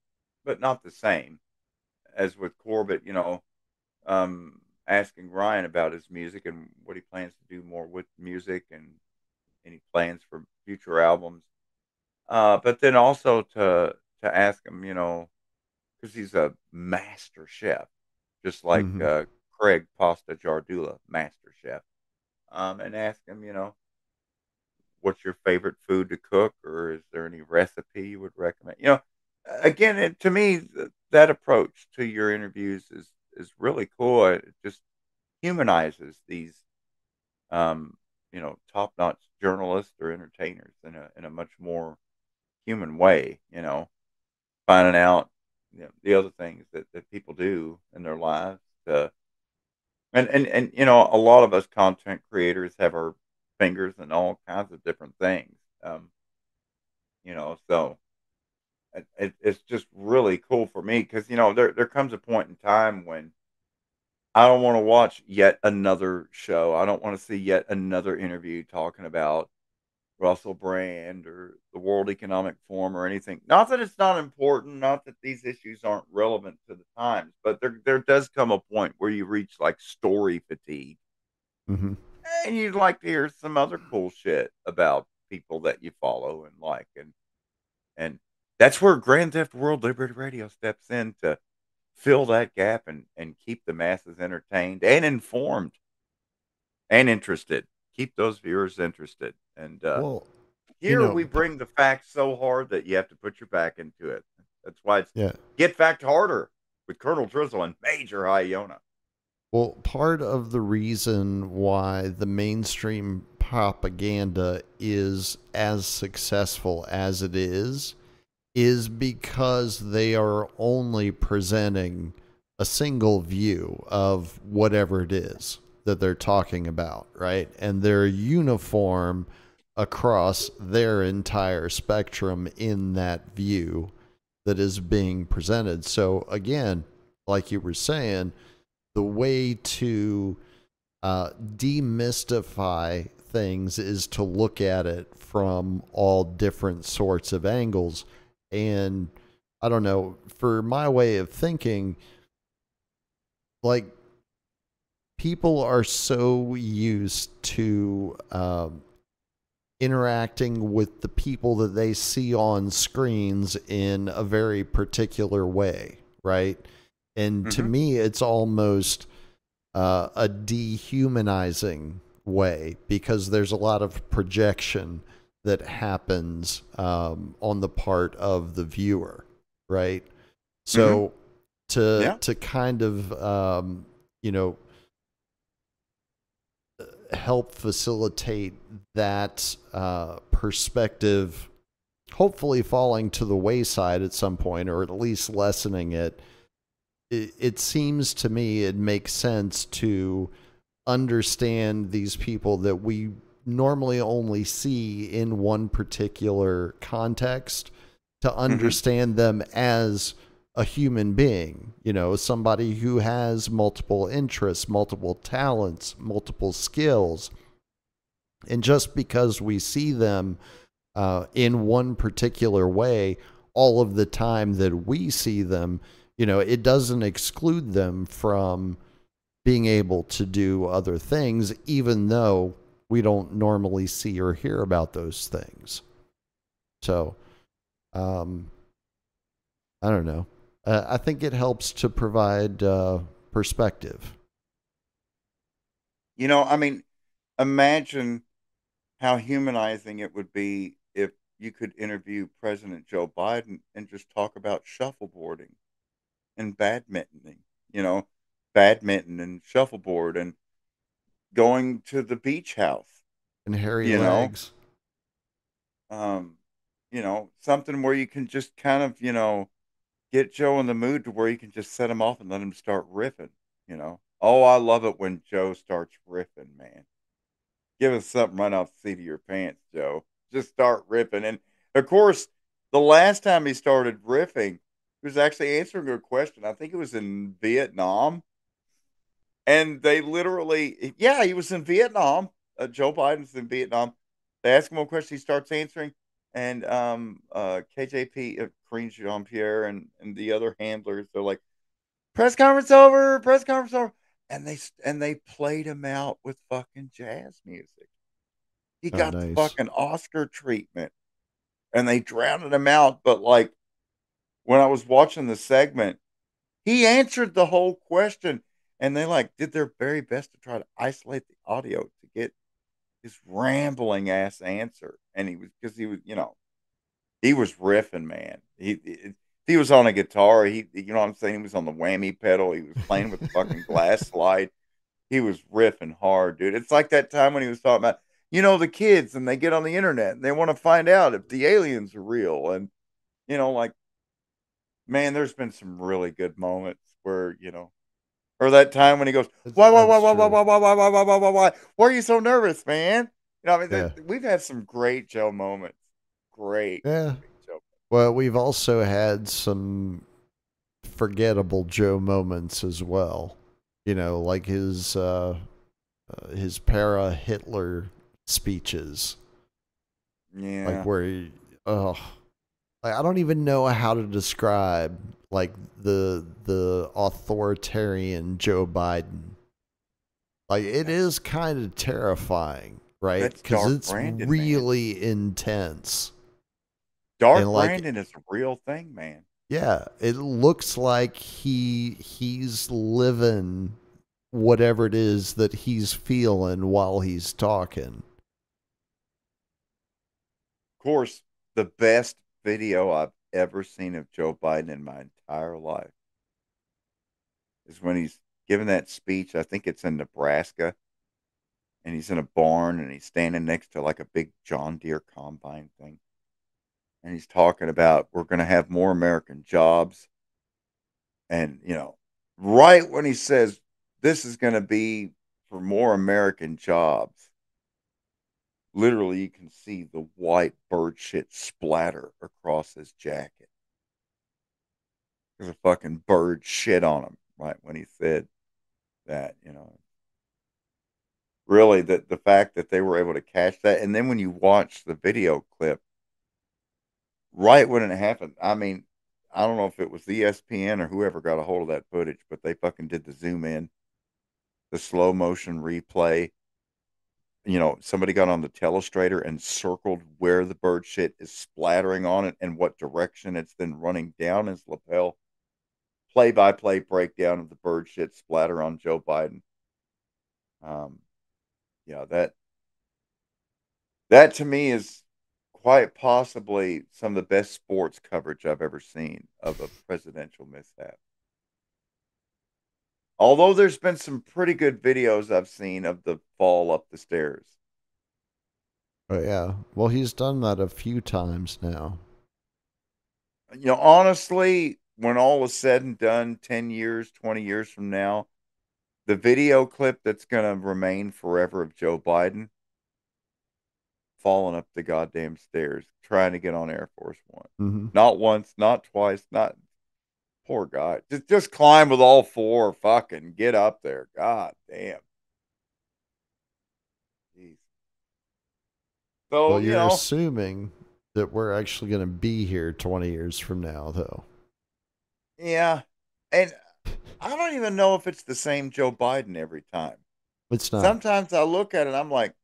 but not the same as with Corbett, you know, um, asking Ryan about his music and what he plans to do more with music and any plans for future albums. Uh, but then also to to ask him, you know, because he's a master chef, just like mm-hmm. uh, Craig Pasta Jardula, master chef, um, and ask him, you know, what's your favorite food to cook, or is there any recipe you would recommend? You know, again, it, to me, that approach to your interviews is is really cool. It just humanizes these, um, you know, top notch journalists or entertainers in a in a much more human way. You know, finding out you know, the other things that, that people do in their lives. To, and, and and you know, a lot of us content creators have our fingers in all kinds of different things. Um, you know, so it, it's just really cool for me because you know there there comes a point in time when I don't want to watch yet another show. I don't want to see yet another interview talking about Russell Brand or the World Economic Forum or anything. Not that it's not important, not that these issues aren't relevant to the times, but there there does come a point where you reach like story fatigue. Mm-hmm. and you'd like to hear some other cool shit about people that you follow and like, and and that's where Grand Theft World Liberty Radio steps in to fill that gap and and keep the masses entertained and informed and interested. Keep those viewers interested. And uh, well, here know, we bring the facts so hard that you have to put your back into it. That's why it's yeah. get fact harder with Colonel drizl and Major High Yona. Well, part of the reason why the mainstream propaganda is as successful as it is is because they are only presenting a single view of whatever it is that they're talking about, right? And they're uniform across their entire spectrum in that view that is being presented. So, again, like you were saying, the way to uh, demystify things is to look at it from all different sorts of angles. And I don't know, for my way of thinking, like people are so used to um, interacting with the people that they see on screens in a very particular way, right? And mm-hmm. to me, it's almost uh, a dehumanizing way because there's a lot of projection that happens um, on the part of the viewer, right? So mm-hmm. to yeah. to kind of um, you know help facilitate that uh, perspective, hopefully falling to the wayside at some point, or at least lessening it. It, it seems to me it makes sense to understand these people that we normally only see in one particular context to mm-hmm. understand mm-hmm. them as a human being, you know, somebody who has multiple interests, multiple talents, multiple skills. And just because we see them uh, in one particular way all of the time that we see them, you know, it doesn't exclude them from being able to do other things, even though we don't normally see or hear about those things. So, um, I don't know. Uh, I think it helps to provide uh, perspective. You know, I mean, imagine how humanizing it would be if you could interview President Joe Biden and just talk about shuffleboarding and badmintoning. You know, badminton and shuffleboard and going to the beach house and hairy you legs. Know? Um, you know, something where you can just kind of, you know, get Joe in the mood to where you can just set him off and let him start riffing, you know. Oh, I love it when Joe starts riffing, man. Give us something right off the seat of your pants, Joe. Just start riffing. And of course, the last time he started riffing, he was actually answering a question. I think it was in Vietnam and they literally, yeah, he was in Vietnam. Uh, Joe Biden's in Vietnam. They ask him a question, he starts answering, and um, uh, KJP, uh, Karine Jean Pierre, and and the other handlers, they're like, "Press conference over, press conference over," and they and they played him out with fucking jazz music. He oh, got nice. the fucking Oscar treatment, and they drowned him out. But like, when I was watching the segment, he answered the whole question and they like did their very best to try to isolate the audio to get his rambling ass answer. And he was because he was, you know, he was riffing, man. He, he he was on a guitar. He, you know, what I'm saying he was on the whammy pedal. He was playing with the fucking glass slide. He was riffing hard, dude. It's like that time when he was talking about, you know, the kids and they get on the internet and they want to find out if the aliens are real. And, you know, like, man, there's been some really good moments where, you know, or that time when he goes, why, why, why, why, why, why, why, why, why, why, why, why, why, why are you so nervous, man? You know, I mean, yeah. we've had some great Joe moments. Great. Yeah. Joe. Well, we've also had some forgettable Joe moments as well. You know, like his uh, uh his para Hitler speeches. Yeah. Like where he, oh, like I don't even know how to describe like the the authoritarian Joe Biden. Like it is kind of terrifying, right? Because it's Brandon, really man. intense. Dark like, Brandon is a real thing, man. Yeah, it looks like he he's living whatever it is that he's feeling while he's talking. Of course, the best video I've ever seen of Joe Biden in my entire life is when he's giving that speech. I think it's in Nebraska. And he's in a barn and he's standing next to like a big John Deere combine thing. And he's talking about we're going to have more American jobs. And, you know, right when he says this is going to be for more American jobs, literally you can see the white bird shit splatter across his jacket. There's a fucking bird shit on him right when he said that, you know. Really, the, the fact that they were able to catch that. And then when you watch the video clip, right when it happened, I mean, I don't know if it was ESPN or whoever got a hold of that footage, but they fucking did the zoom in, the slow motion replay. You know, somebody got on the telestrator and circled where the bird shit is splattering on it and what direction it's then running down his lapel play by play breakdown of the bird shit splatter on Joe Biden. Um, yeah, that that to me is quite possibly some of the best sports coverage I've ever seen of a presidential mishap. Although there's been some pretty good videos I've seen of the fall up the stairs. Oh yeah. Well, he's done that a few times now. You know, honestly, when all is said and done 10 years 20 years from now the video clip that's going to remain forever of joe biden falling up the goddamn stairs trying to get on air force one mm-hmm. not once not twice not poor guy just just climb with all four fucking get up there god damn Jeez. so well, you're you know, assuming that we're actually going to be here 20 years from now though yeah. And I don't even know if it's the same Joe Biden every time. It's not. Sometimes I look at it I'm like,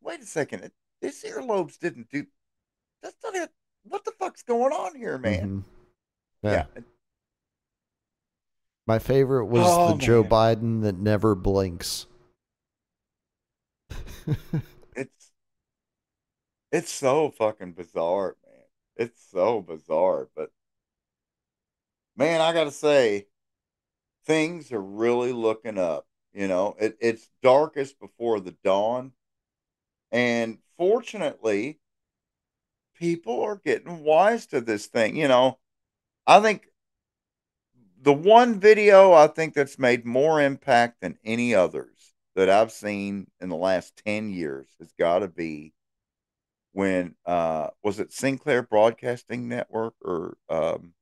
wait a second. His earlobes didn't do that's not it. What the fuck's going on here, man? Mm-hmm. Yeah. yeah. My favorite was oh, the man. Joe Biden that never blinks. it's it's so fucking bizarre, man. It's so bizarre, but man, I got to say, things are really looking up. You know, it, it's darkest before the dawn. And fortunately, people are getting wise to this thing. You know, I think the one video I think that's made more impact than any others that I've seen in the last 10 years has got to be when uh was it Sinclair Broadcasting Network or um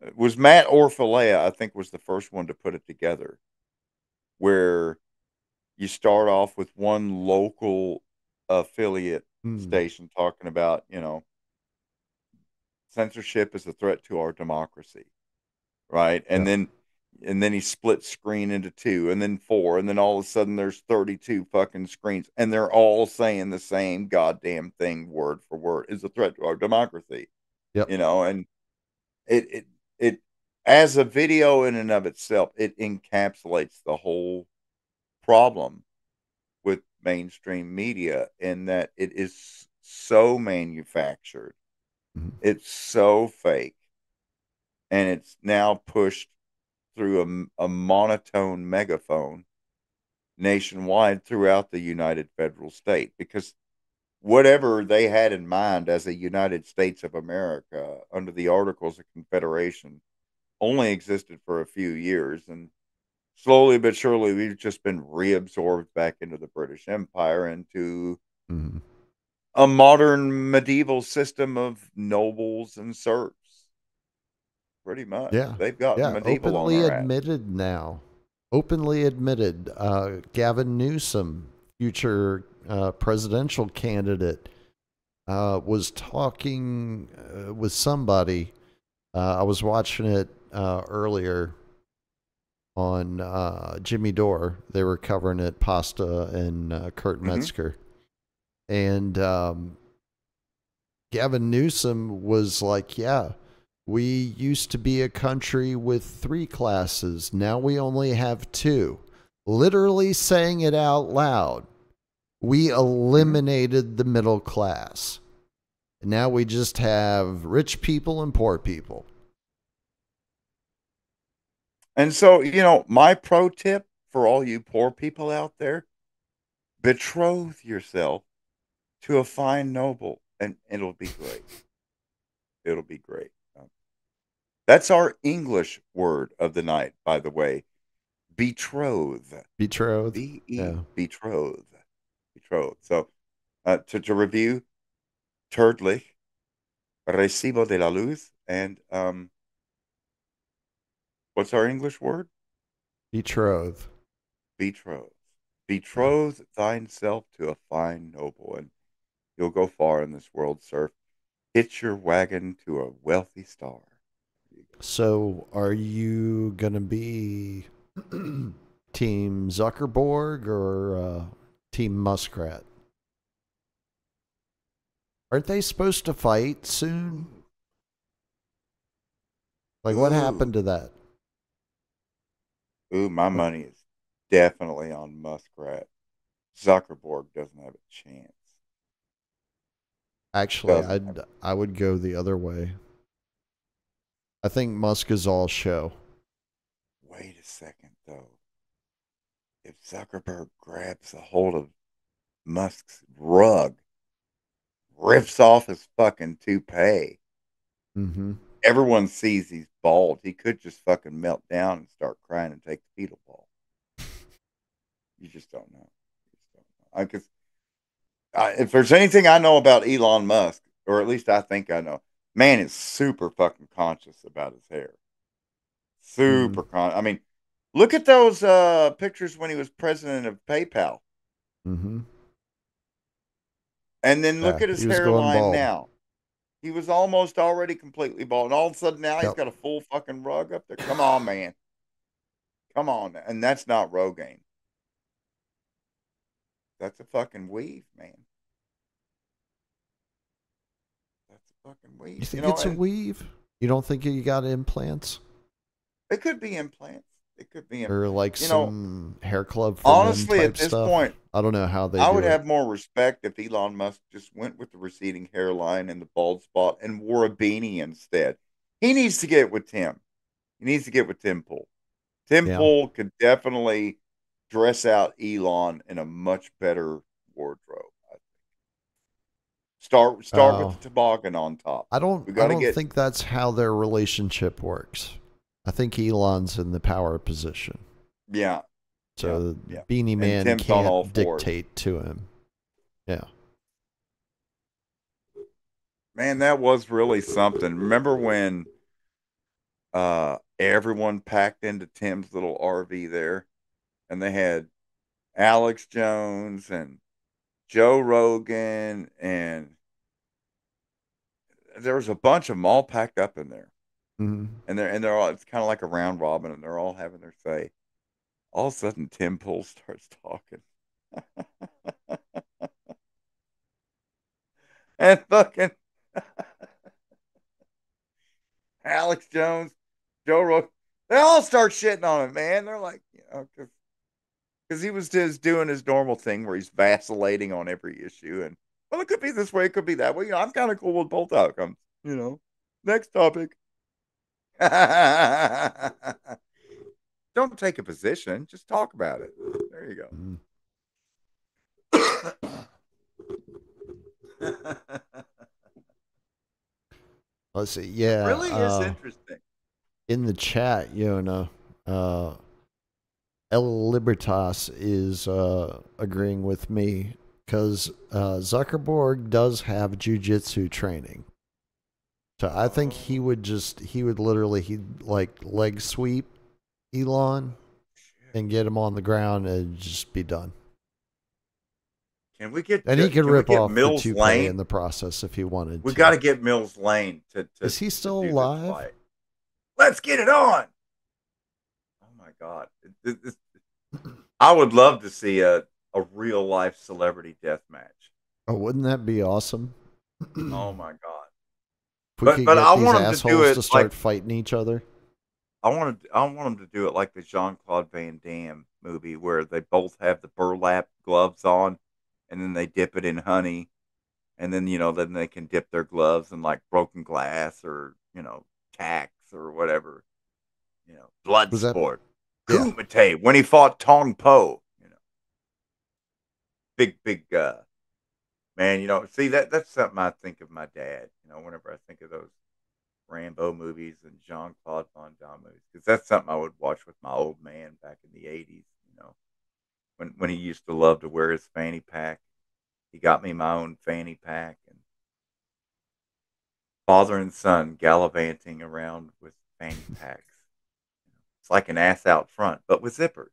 it was Matt Orfalea, I think, was the first one to put it together, where you start off with one local affiliate mm. station talking about, you know, censorship is a threat to our democracy, right? And yeah. then and then he split screen into two and then four and then all of a sudden there's 32 fucking screens and they're all saying the same goddamn thing word for word is a threat to our democracy yep. you know and it, it it as a video in and of itself, it encapsulates the whole problem with mainstream media in that it is so manufactured. Mm-hmm. It's so fake. And it's now pushed through a, a monotone megaphone nationwide throughout the United Federal State because whatever they had in mind as a United States of America under the Articles of Confederation only existed for a few years. And slowly but surely, we've just been reabsorbed back into the British Empire, into mm-hmm. A modern medieval system of nobles and serfs. Pretty much. Yeah. They've got yeah. openly admitted ass. now. Openly admitted. Uh, Gavin Newsom, future uh, presidential candidate, uh, was talking uh, with somebody. Uh, I was watching it uh, earlier on uh, Jimmy Dore. They were covering it, Pasta and uh, Kurt Mhm. Metzger. And um, Gavin Newsom was like, yeah, we used to be a country with three classes. Now we only have two. Literally saying it out loud. We eliminated the middle class. Now we just have rich people and poor people. And so, you know, my pro tip for all you poor people out there betroth yourself to a fine noble, and it'll be great. It'll be great. Um, That's our English word of the night, by the way. Betroth. Betrothed. B E Yeah. betroth. Betroth. So uh, to, to review, Turdlich, Recibo de la Luz, and um, what's our English word? Betrothed. Betroth. Betroth thyself to a fine noble, and you'll go far in this world, sir. Hitch your wagon to a wealthy star. So, are you going to be Team Zuckerberg or uh, Team Muskrat? Aren't they supposed to fight soon? Like, what Ooh. happened to that? Ooh, my money is definitely on Muskrat. Zuckerberg doesn't have a chance. Actually, I'd I would go the other way. I think Musk is all show. Wait a second, though. If Zuckerberg grabs a hold of Musk's rug, rips off his fucking toupee, Mm-hmm. everyone sees he's bald. He could just fucking melt down and start crying and take the fetal ball. You just don't know. You just don't know. I guess I, if there's anything I know about Elon Musk, or at least I think I know, man is super fucking conscious about his hair. Super con. I mean, look at those uh, pictures when he was president of PayPal, Mm-hmm. and then look Yeah, at his he was going hairline now. He was almost already completely bald, and all of a sudden now he's got a full fucking rug up there. Come on, man. Come on, and that's not Rogaine. That's a fucking weave, man. That's a fucking weave. You think know, it's a weave? You don't think you got implants It could be implants. It could be. Implants. or like You know, some hair club? For Honestly, at this stuff? point, I don't know how they. I would it. have more respect if Elon Musk just went with the receding hairline and the bald spot and wore a beanie instead. He needs to get with Tim. He needs to get with Tim Pool. Tim Yeah. Pool could definitely dress out Elon in a much better wardrobe. I think. Start start Oh. with the toboggan on top. I don't. I don't get- think that's how their relationship works. I think Elon's in the power position, Yeah, so yeah. Beanie And Man Tim's can't dictate to him. Yeah. man, that was really something. Remember when uh everyone packed into Tim's little RV there and they had Alex Jones and Joe Rogan and there was a bunch of them all packed up in there. hmm And they're and they're all it's kind of like a round robin and they're all having their say. All of a sudden Tim Pool starts talking. and fucking Alex Jones, Joe Rogan, they all start shitting on him, man. They're like, you know, because he was just doing his normal thing where he's vacillating on every issue. And, well, it could be this way, it could be that way. You know, I'm kind of cool with both outcomes, you know. Next topic. Don't take a position, just talk about it. There you go. Let's see. Yeah. really is uh, interesting. in the chat, Yona, uh, El Libertas is uh, agreeing with me because uh, Zuckerberg does have jujitsu training. So I think he would just, he would literally, he'd like leg sweep Elon and get him on the ground and just be done. Can we get And he could rip off Mills the Lane? in the process if he wanted We got to get Mills Lane to, to. Is he still alive? Let's get it on. God! It, it, I would love to see a a real life celebrity death match. Oh, wouldn't that be awesome? oh my god! but but I want them to do it to start like, fighting each other. I want to I want them to do it like the Jean Claude Van Damme movie, where they both have the burlap gloves on, and then they dip it in honey, and then you know then they can dip their gloves in like broken glass or you know tacks or whatever, you know, blood Was sport. That, yeah. Kumite when he fought Tong Po, you know, big big uh, man. You know, see that that's something I think of my dad. You know, whenever I think of those Rambo movies and Jean Claude Van Damme movies, because that's something I would watch with my old man back in the '80s. You know, when when he used to love to wear his fanny pack. He got me my own fanny pack and father and son gallivanting around with fanny packs. It's like an ass out front, but with zippers.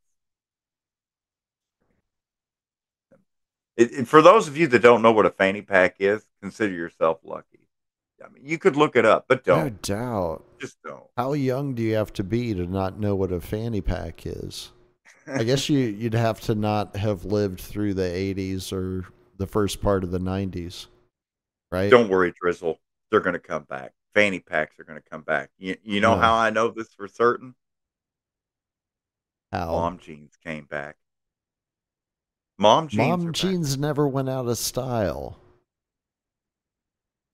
It, it, for those of you that don't know what a fanny pack is, consider yourself lucky. I mean, you could look it up, but don't. No doubt. Just don't. How young do you have to be to not know what a fanny pack is? I guess you you'd have to not have lived through the 80s or the first part of the 90s, right? Don't worry, drizl. They're going to come back. Fanny packs are going to come back. You, you know how I know this for certain? How? Mom jeans came back. Mom jeans. Mom jeans back. never went out of style.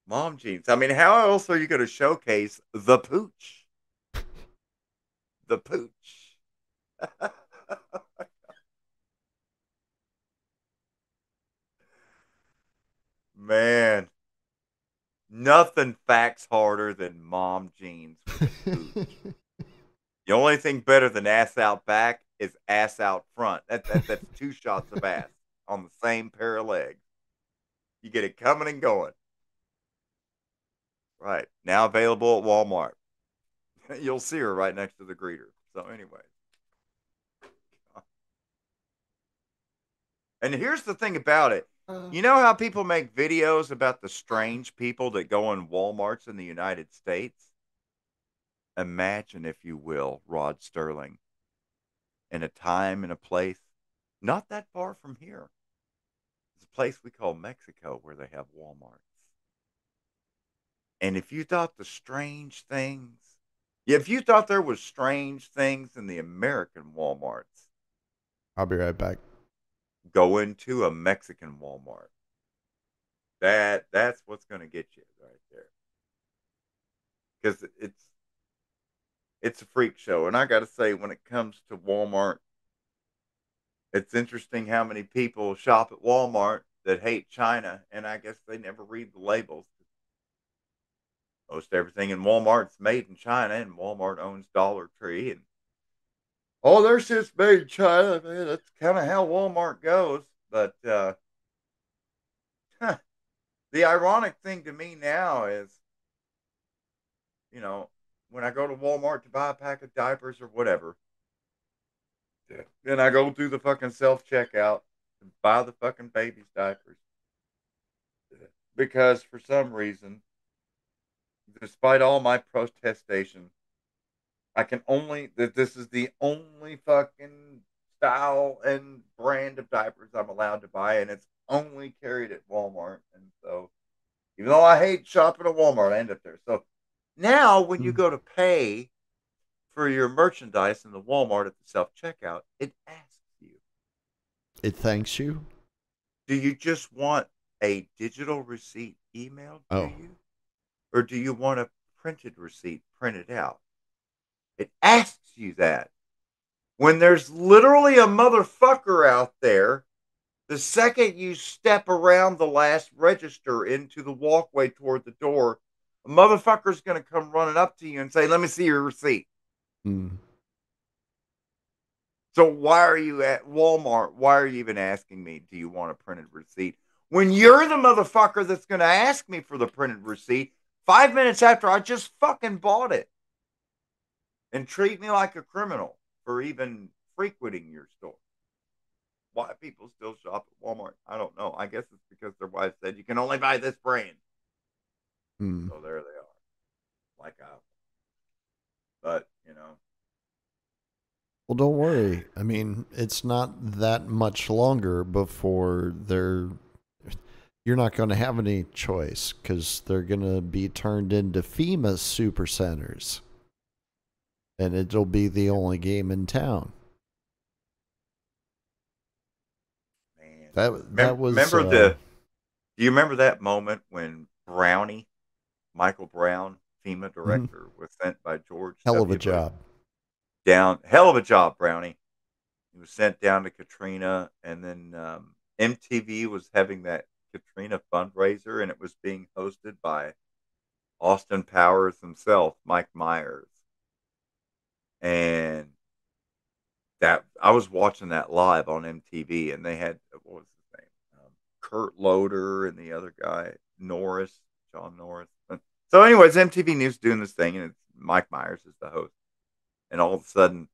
Mom jeans. I mean, how else are you going to showcase the pooch? the pooch. Man, nothing facts harder than mom jeans. the only thing better than ass out back is ass out front. That, that, that's two shots of ass on the same pair of legs. You get it coming and going. Right. Now available at Walmart. You'll see her right next to the greeter. So, anyway. And here's the thing about it uh. You know how people make videos about the strange people that go in Walmarts in the United States? Imagine, if you will, Rod Sterling, in a time and a place not that far from here. It's a place we call Mexico where they have Walmarts. And if you thought the strange things, if you thought there was strange things in the American Walmarts, I'll be right back go into a Mexican Walmart. That that's what's going to get you right there. Cuz it's it's a freak show and I got to say when it comes to Walmart it's interesting how many people shop at Walmart that hate China and I guess they never read the labels. Most everything in Walmart's made in China and Walmart owns Dollar Tree and oh, there's just made in China. Man, that's kind of how Walmart goes. But uh, huh, the ironic thing to me now is, you know, when I go to Walmart to buy a pack of diapers or whatever, yeah. then I go through the fucking self checkout and buy the fucking baby's diapers. Yeah. Because for some reason, despite all my protestation, I can only that this is the only fucking style and brand of diapers I'm allowed to buy, and it's only carried at Walmart. And so, even though I hate shopping at Walmart, I end up there. So now, when you hmm. go to pay for your merchandise in the Walmart at the self checkout, it asks you. It thanks you. Do you just want a digital receipt emailed oh. to you, or do you want a printed receipt printed out? It asks you that. When there's literally a motherfucker out there, the second you step around the last register into the walkway toward the door, a motherfucker's going to come running up to you and say, Let me see your receipt. Mm. So why are you at Walmart? Why are you even asking me, do you want a printed receipt? When you're the motherfucker that's going to ask me for the printed receipt five minutes after I just fucking bought it and treat me like a criminal for even frequenting your store. Why people still shop at Walmart, I don't know. I guess it's because their wife said you can only buy this brand. Hmm. So there they are, like I. But you know, Well, don't worry. I mean, it's not that much longer before they're. You're not going to have any choice because they're going to be turned into FEMA super centers. And it'll be the only game in town. Man. That, that was. remember uh, the? Do you remember that moment when Brownie, Michael Brown, FEMA director, was sent by George? Mm-hmm. hell of a Bush job. down. Hell of a job, Brownie. He was sent down to Katrina, and then um, MTV was having that Katrina fundraiser, and it was being hosted by Austin Powers himself, Mike Myers, and that I was watching that live on MTV, and they had what was his name, um, Kurt Loder, and the other guy Norris, John Norris. So, anyways, MTV News doing this thing, and it's Mike Myers is the host and all of a sudden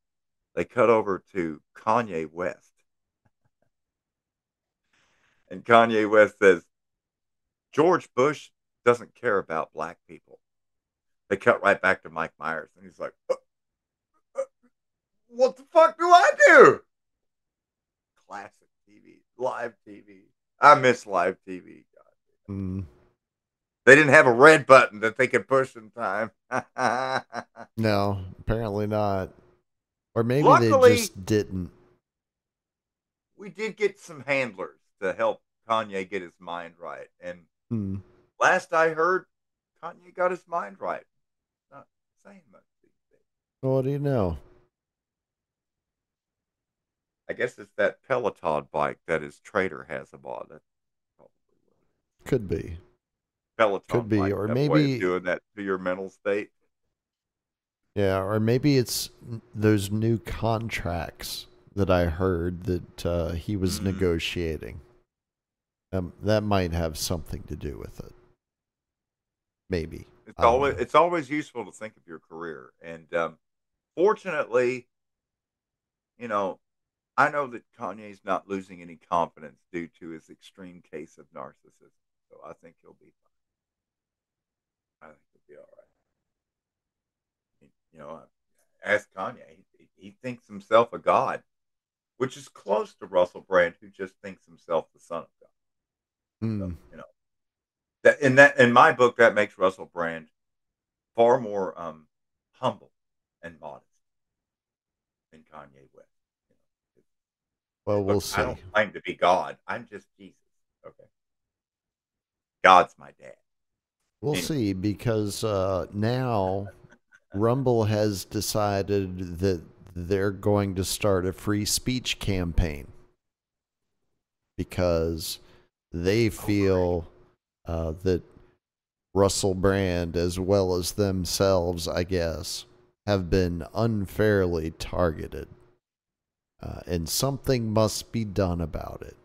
they cut over to Kanye West. And Kanye West says, George Bush doesn't care about black people. They cut right back to Mike Myers, and he's like, "Uh, uh, What the fuck do I do? Classic TV, live TV. I miss live TV. God. Mm, They didn't have a red button that they could push in time. no, apparently not. Or maybe Luckily- they just didn't. we did get some handlers to help Kanye get his mind right. And Hmm. last I heard, Kanye got his mind right. Not saying much these days. Well, what do you know? I guess it's that Peloton bike that his trader has him on. That's probably what it. Could be. Peloton Could be, or that way of maybe- doing that to your mental state. Yeah, or maybe it's those new contracts that I heard that uh, he was Mm. negotiating. Um, that might have something to do with it. Maybe. It's always know. it's always useful to think of your career. And um, fortunately, you know, I know that Kanye's not losing any confidence due to his extreme case of narcissism. So I think he'll be fine. Be all right. You know, ask Kanye. He, he thinks himself a god, which is close to Russell Brand, who just thinks himself the son of God. Hmm. So, you know, that in that in my book, that makes Russell Brand far more um, humble and modest than Kanye West. You know, Well, we'll see. I don't claim to be God. I'm just Jesus. Okay, God's my dad. We'll Anyway. see because uh, now Rumble has decided that they're going to start a free speech campaign because they feel uh, that Russell Brand, as well as themselves, I guess, have been unfairly targeted. Uh, and something must be done about it.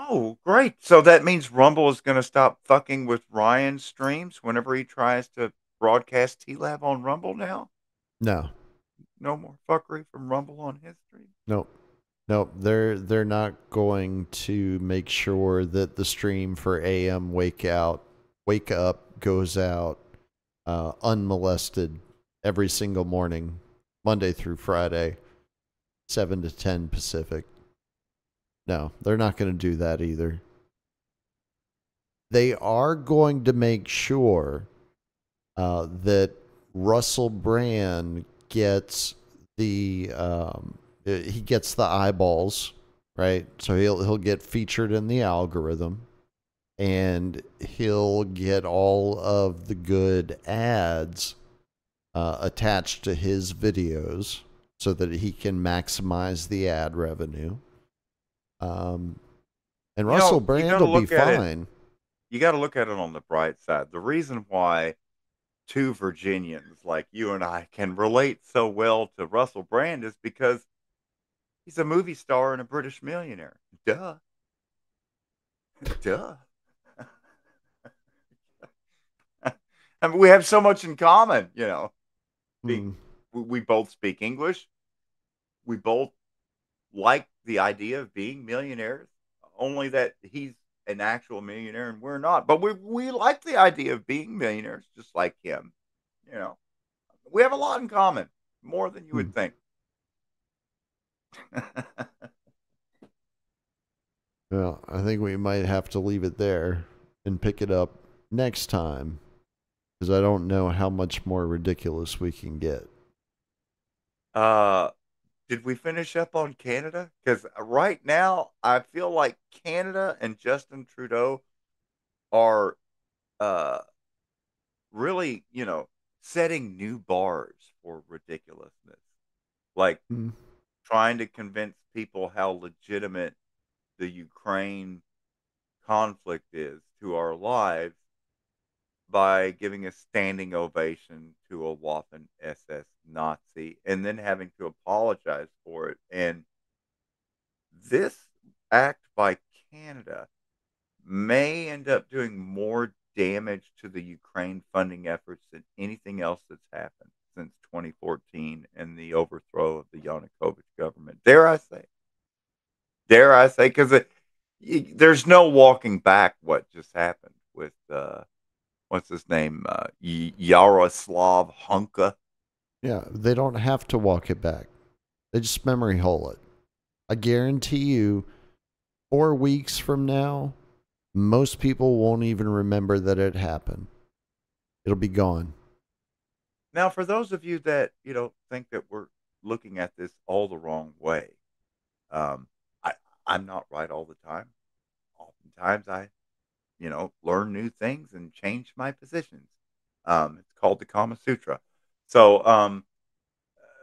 Oh, great! So that means Rumble is going to stop fucking with Ryan's streams whenever he tries to broadcast T Lab on Rumble now. No, No more fuckery from Rumble on his stream. Nope. Nope. They're they're not going to make sure that the stream for AM wake out wake up goes out uh, unmolested every single morning, Monday through Friday, seven to ten Pacific. No, they're not going to do that either. They are going to make sure uh, that Russell Brand gets the um, uh, he gets the eyeballs, right? So he'll he'll get featured in the algorithm, and he'll get all of the good ads uh, attached to his videos, so that he can maximize the ad revenue. Um, and You Russell you Brand will be at it- fine. you got to look at it on the bright side. The reason why two Virginians like you and I can relate so well to Russell Brand is because he's a movie star and a British millionaire. Duh. Duh. I mean, we have so much in common, you know. Hmm. We, we both speak English. We both like the idea of being millionaires, only that he's an actual millionaire and we're not. But we we like the idea of being millionaires just like him. You know. We have a lot in common. more than you would hmm. think. well, I think we might have to leave it there and pick it up next time because I don't know how much more ridiculous we can get. Uh, did we finish up on Canada? Because right now, I feel like Canada and Justin Trudeau are uh, really, you know, setting new bars for ridiculousness. Like mm. trying to convince people how legitimate the Ukraine conflict is to our lives by giving a standing ovation to a Waffen SS Nazi and then having to apologize for it. And this act by Canada may end up doing more damage to the Ukraine funding efforts than anything else that's happened since 2014 and the overthrow of the Yanukovych government. Dare I say? Dare I say? Because there's no walking back what just happened with uh, what's his name, uh, Yaroslav Hunka. Yeah, they don't have to walk it back. They just memory hole it. I guarantee you, four weeks from now, most people won't even remember that it happened. It'll be gone. Now, for those of you that you know think that we're looking at this all the wrong way, um, I I'm not right all the time. Oftentimes, I you know, learn new things and change my positions. Um, it's called the Kama Sutra. So, um,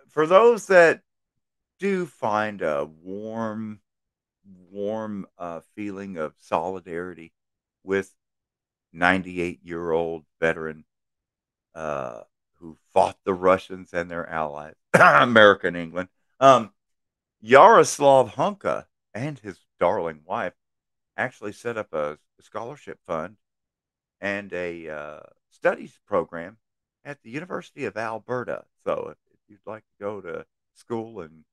for those that do find a warm, warm uh, feeling of solidarity with 98 year old veteran uh, who fought the Russians and their allies, America and England, um, Yaroslav Hunka and his darling wife actually set up a scholarship fund and a uh, studies program at the University of Alberta. So if, if, you'd like to go to school in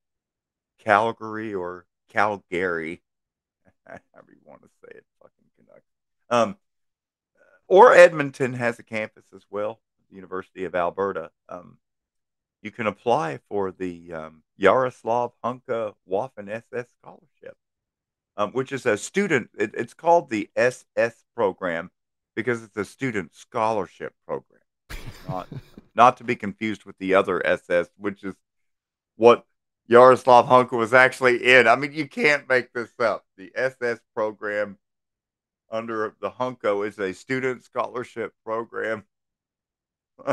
Calgary or Calgary, however you want to say it, fucking um, or Edmonton has a campus as well, the University of Alberta. Um, you can apply for the um, Yaroslav Hunka Waffen SS scholarship um, which is a student. It, it's called the SS program because it's a student scholarship program, not not to be confused with the other SS, which is what Yaroslav Hunka was actually in. I mean, you can't make this up. The SS program under the Hunko is a student scholarship program,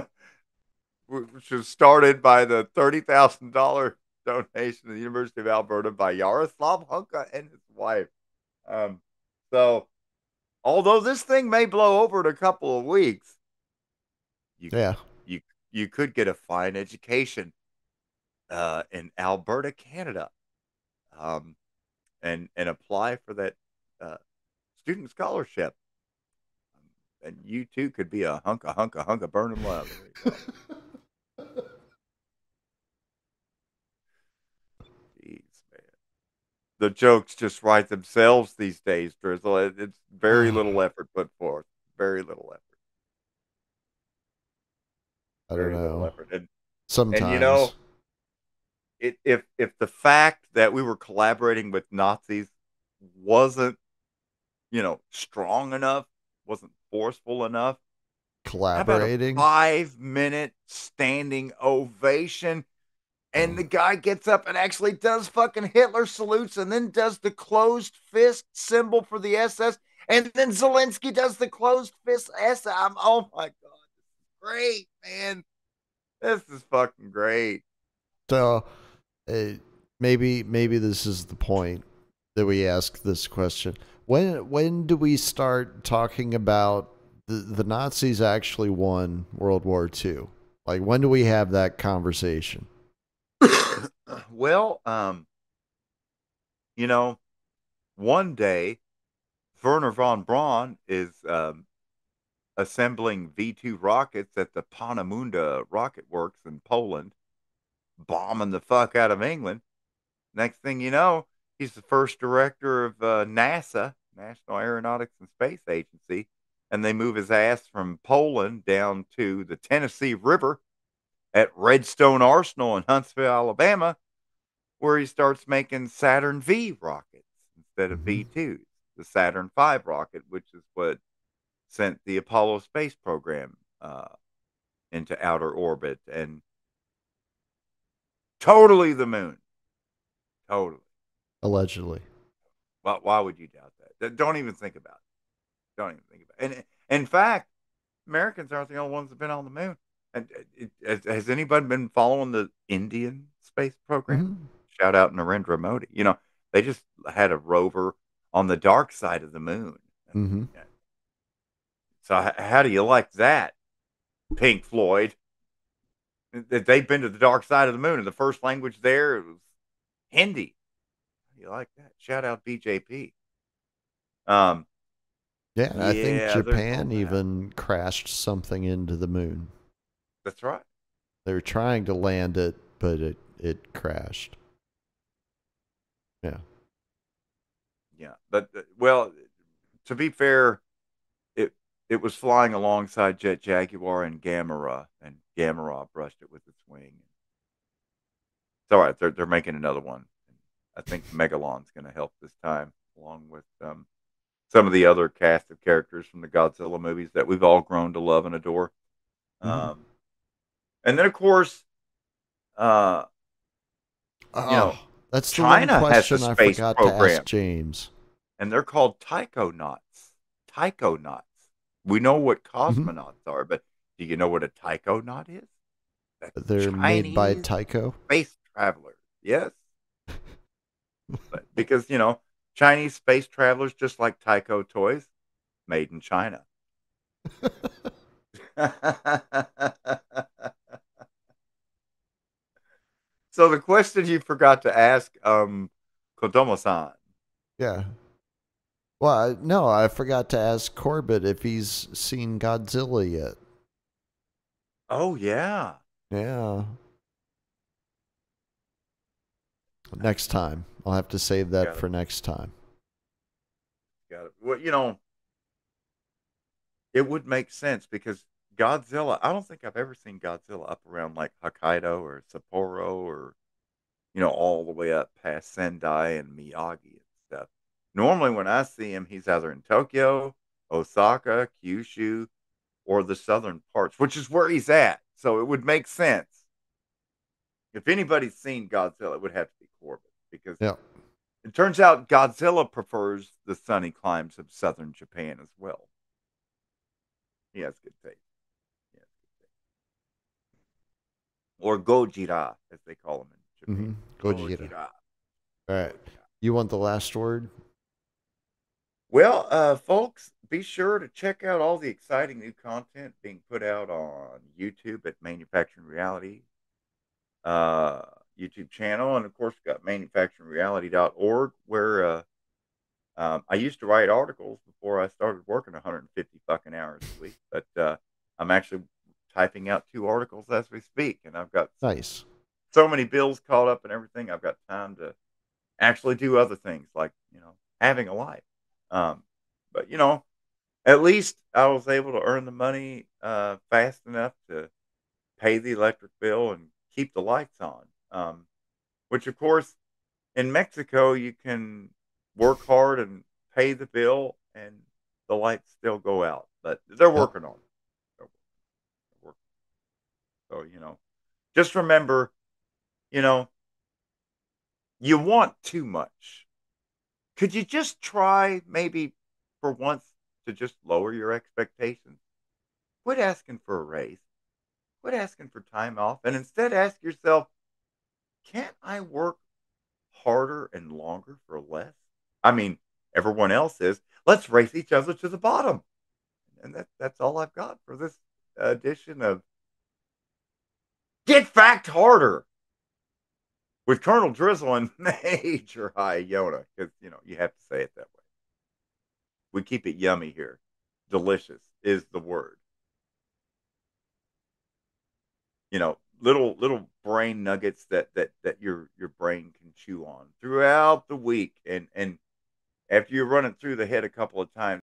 which was started by the thirty thousand dollar donation to the University of Alberta by Yaroslav Hunka and his wife. Um, so, although this thing may blow over in a couple of weeks, you, yeah, you you could get a fine education uh, in Alberta, Canada, um, and and apply for that uh, student scholarship. And you too could be a hunk, a hunk, a hunk of burning love. the jokes just write themselves these days, drizl. It's very little effort put forth. Very little effort. I don't very know. And, Sometimes, and you know, it, if if the fact that we were collaborating with Nazis wasn't, you know, strong enough, wasn't forceful enough, collaborating five minute standing ovation and the guy gets up and actually does fucking Hitler salutes and then does the closed fist symbol for the SS. And then Zelensky does the closed fist S. I'm, oh my God. Great, man. This is fucking great. So uh, maybe maybe this is the point that we ask this question. When when do we start talking about the, the Nazis actually won World War II? Like when do we have that conversation? well, um, you know, one day Wernher von Braun is um, assembling V 2 rockets at the Peenemünde Rocket Works in Poland, bombing the fuck out of England. Next thing you know, he's the first director of uh, NASA, National Aeronautics and Space Agency, and they move his ass from Poland down to the Tennessee River at Redstone Arsenal in Huntsville, Alabama, where he starts making Saturn V rockets instead of mm-hmm. V2s, the Saturn V rocket, which is what sent the Apollo space program uh, into outer orbit and totally the moon. Totally. Allegedly. Why, why would you doubt that? Don't even think about it. Don't even think about it. And in fact, Americans aren't the only ones that've been on the moon. And it, it, has anybody been following the Indian space program? Mm-hmm. Shout out Narendra Modi. You know, they just had a rover on the dark side of the moon. Mm-hmm. So how do you like that, Pink Floyd? That they've been to the dark side of the moon, and the first language there was Hindi. You like that? Shout out BJP. Um, yeah, I yeah, think Japan even crashed something into the moon. That's right. They were trying to land it, but it it crashed. Yeah. Yeah, but uh, well, to be fair, it it was flying alongside Jet Jaguar and Gamera, and Gamera brushed it with its wing. It's all right. They're they're making another one. I think Megalon's going to help this time, along with um, some of the other cast of characters from the Godzilla movies that we've all grown to love and adore. Mm-hmm. Um, and then, of course, uh, oh, you know, that's China has a space program. James, and they're called taikonauts. Taikonauts. We know what mm-hmm. cosmonauts mm-hmm. are, but do you know what a taikonaut is? That's they're Chinese made by Tyco. Space travelers. Yes. but because you know Chinese space travelers, just like Tyco toys, made in China. so the question you forgot to ask, um, Kodomo-san. Yeah. Well, I, no, I forgot to ask Corbett if he's seen Godzilla yet. Oh yeah. Yeah. Next time. I'll have to save that for next time. Got it. Well, you know, it would make sense because Godzilla, I don't think I've ever seen Godzilla up around like Hokkaido or Sapporo or, you know, all the way up past Sendai and Miyagi and stuff. Normally, when I see him, he's either in Tokyo, Osaka, Kyushu, or the southern parts, which is where he's at. So it would make sense. If anybody's seen Godzilla, it would have to be Corbett because yeah. it turns out Godzilla prefers the sunny climes of southern Japan as well. He has good taste. He has good taste. Or Gojira, as they call them in Japan. Mm-hmm. Gojira. Gojira. All right. You want the last word? Well, uh, folks, be sure to check out all the exciting new content being put out on YouTube at Manufacturing Reality. Uh, YouTube channel, and of course, got manufacturingreality.org, where uh, um, I used to write articles before I started working 150 fucking hours a week, but uh, I'm actually typing out two articles as we speak, and I've got nice so many bills caught up and everything. I've got time to actually do other things like you know having a life. Um, but you know, at least I was able to earn the money uh, fast enough to pay the electric bill and keep the lights on. Um, which, of course, in Mexico, you can work hard and pay the bill and the lights still go out. But they're working on it. So, you know, just remember, you know, you want too much. Could you just try maybe for once to just lower your expectations? Quit asking for a raise. Quit asking for time off and instead ask yourself, can't I work harder and longer for less? I mean, everyone else is. Let's race each other to the bottom. And that, that's all I've got for this uh, edition of Get Fact Harder with Colonel drizl and Major High Yona, because, you know, you have to say it that way. We keep it yummy here. Delicious is the word. You know, little little brain nuggets that that that your your brain can chew on throughout the week and and after you run it through the head a couple of times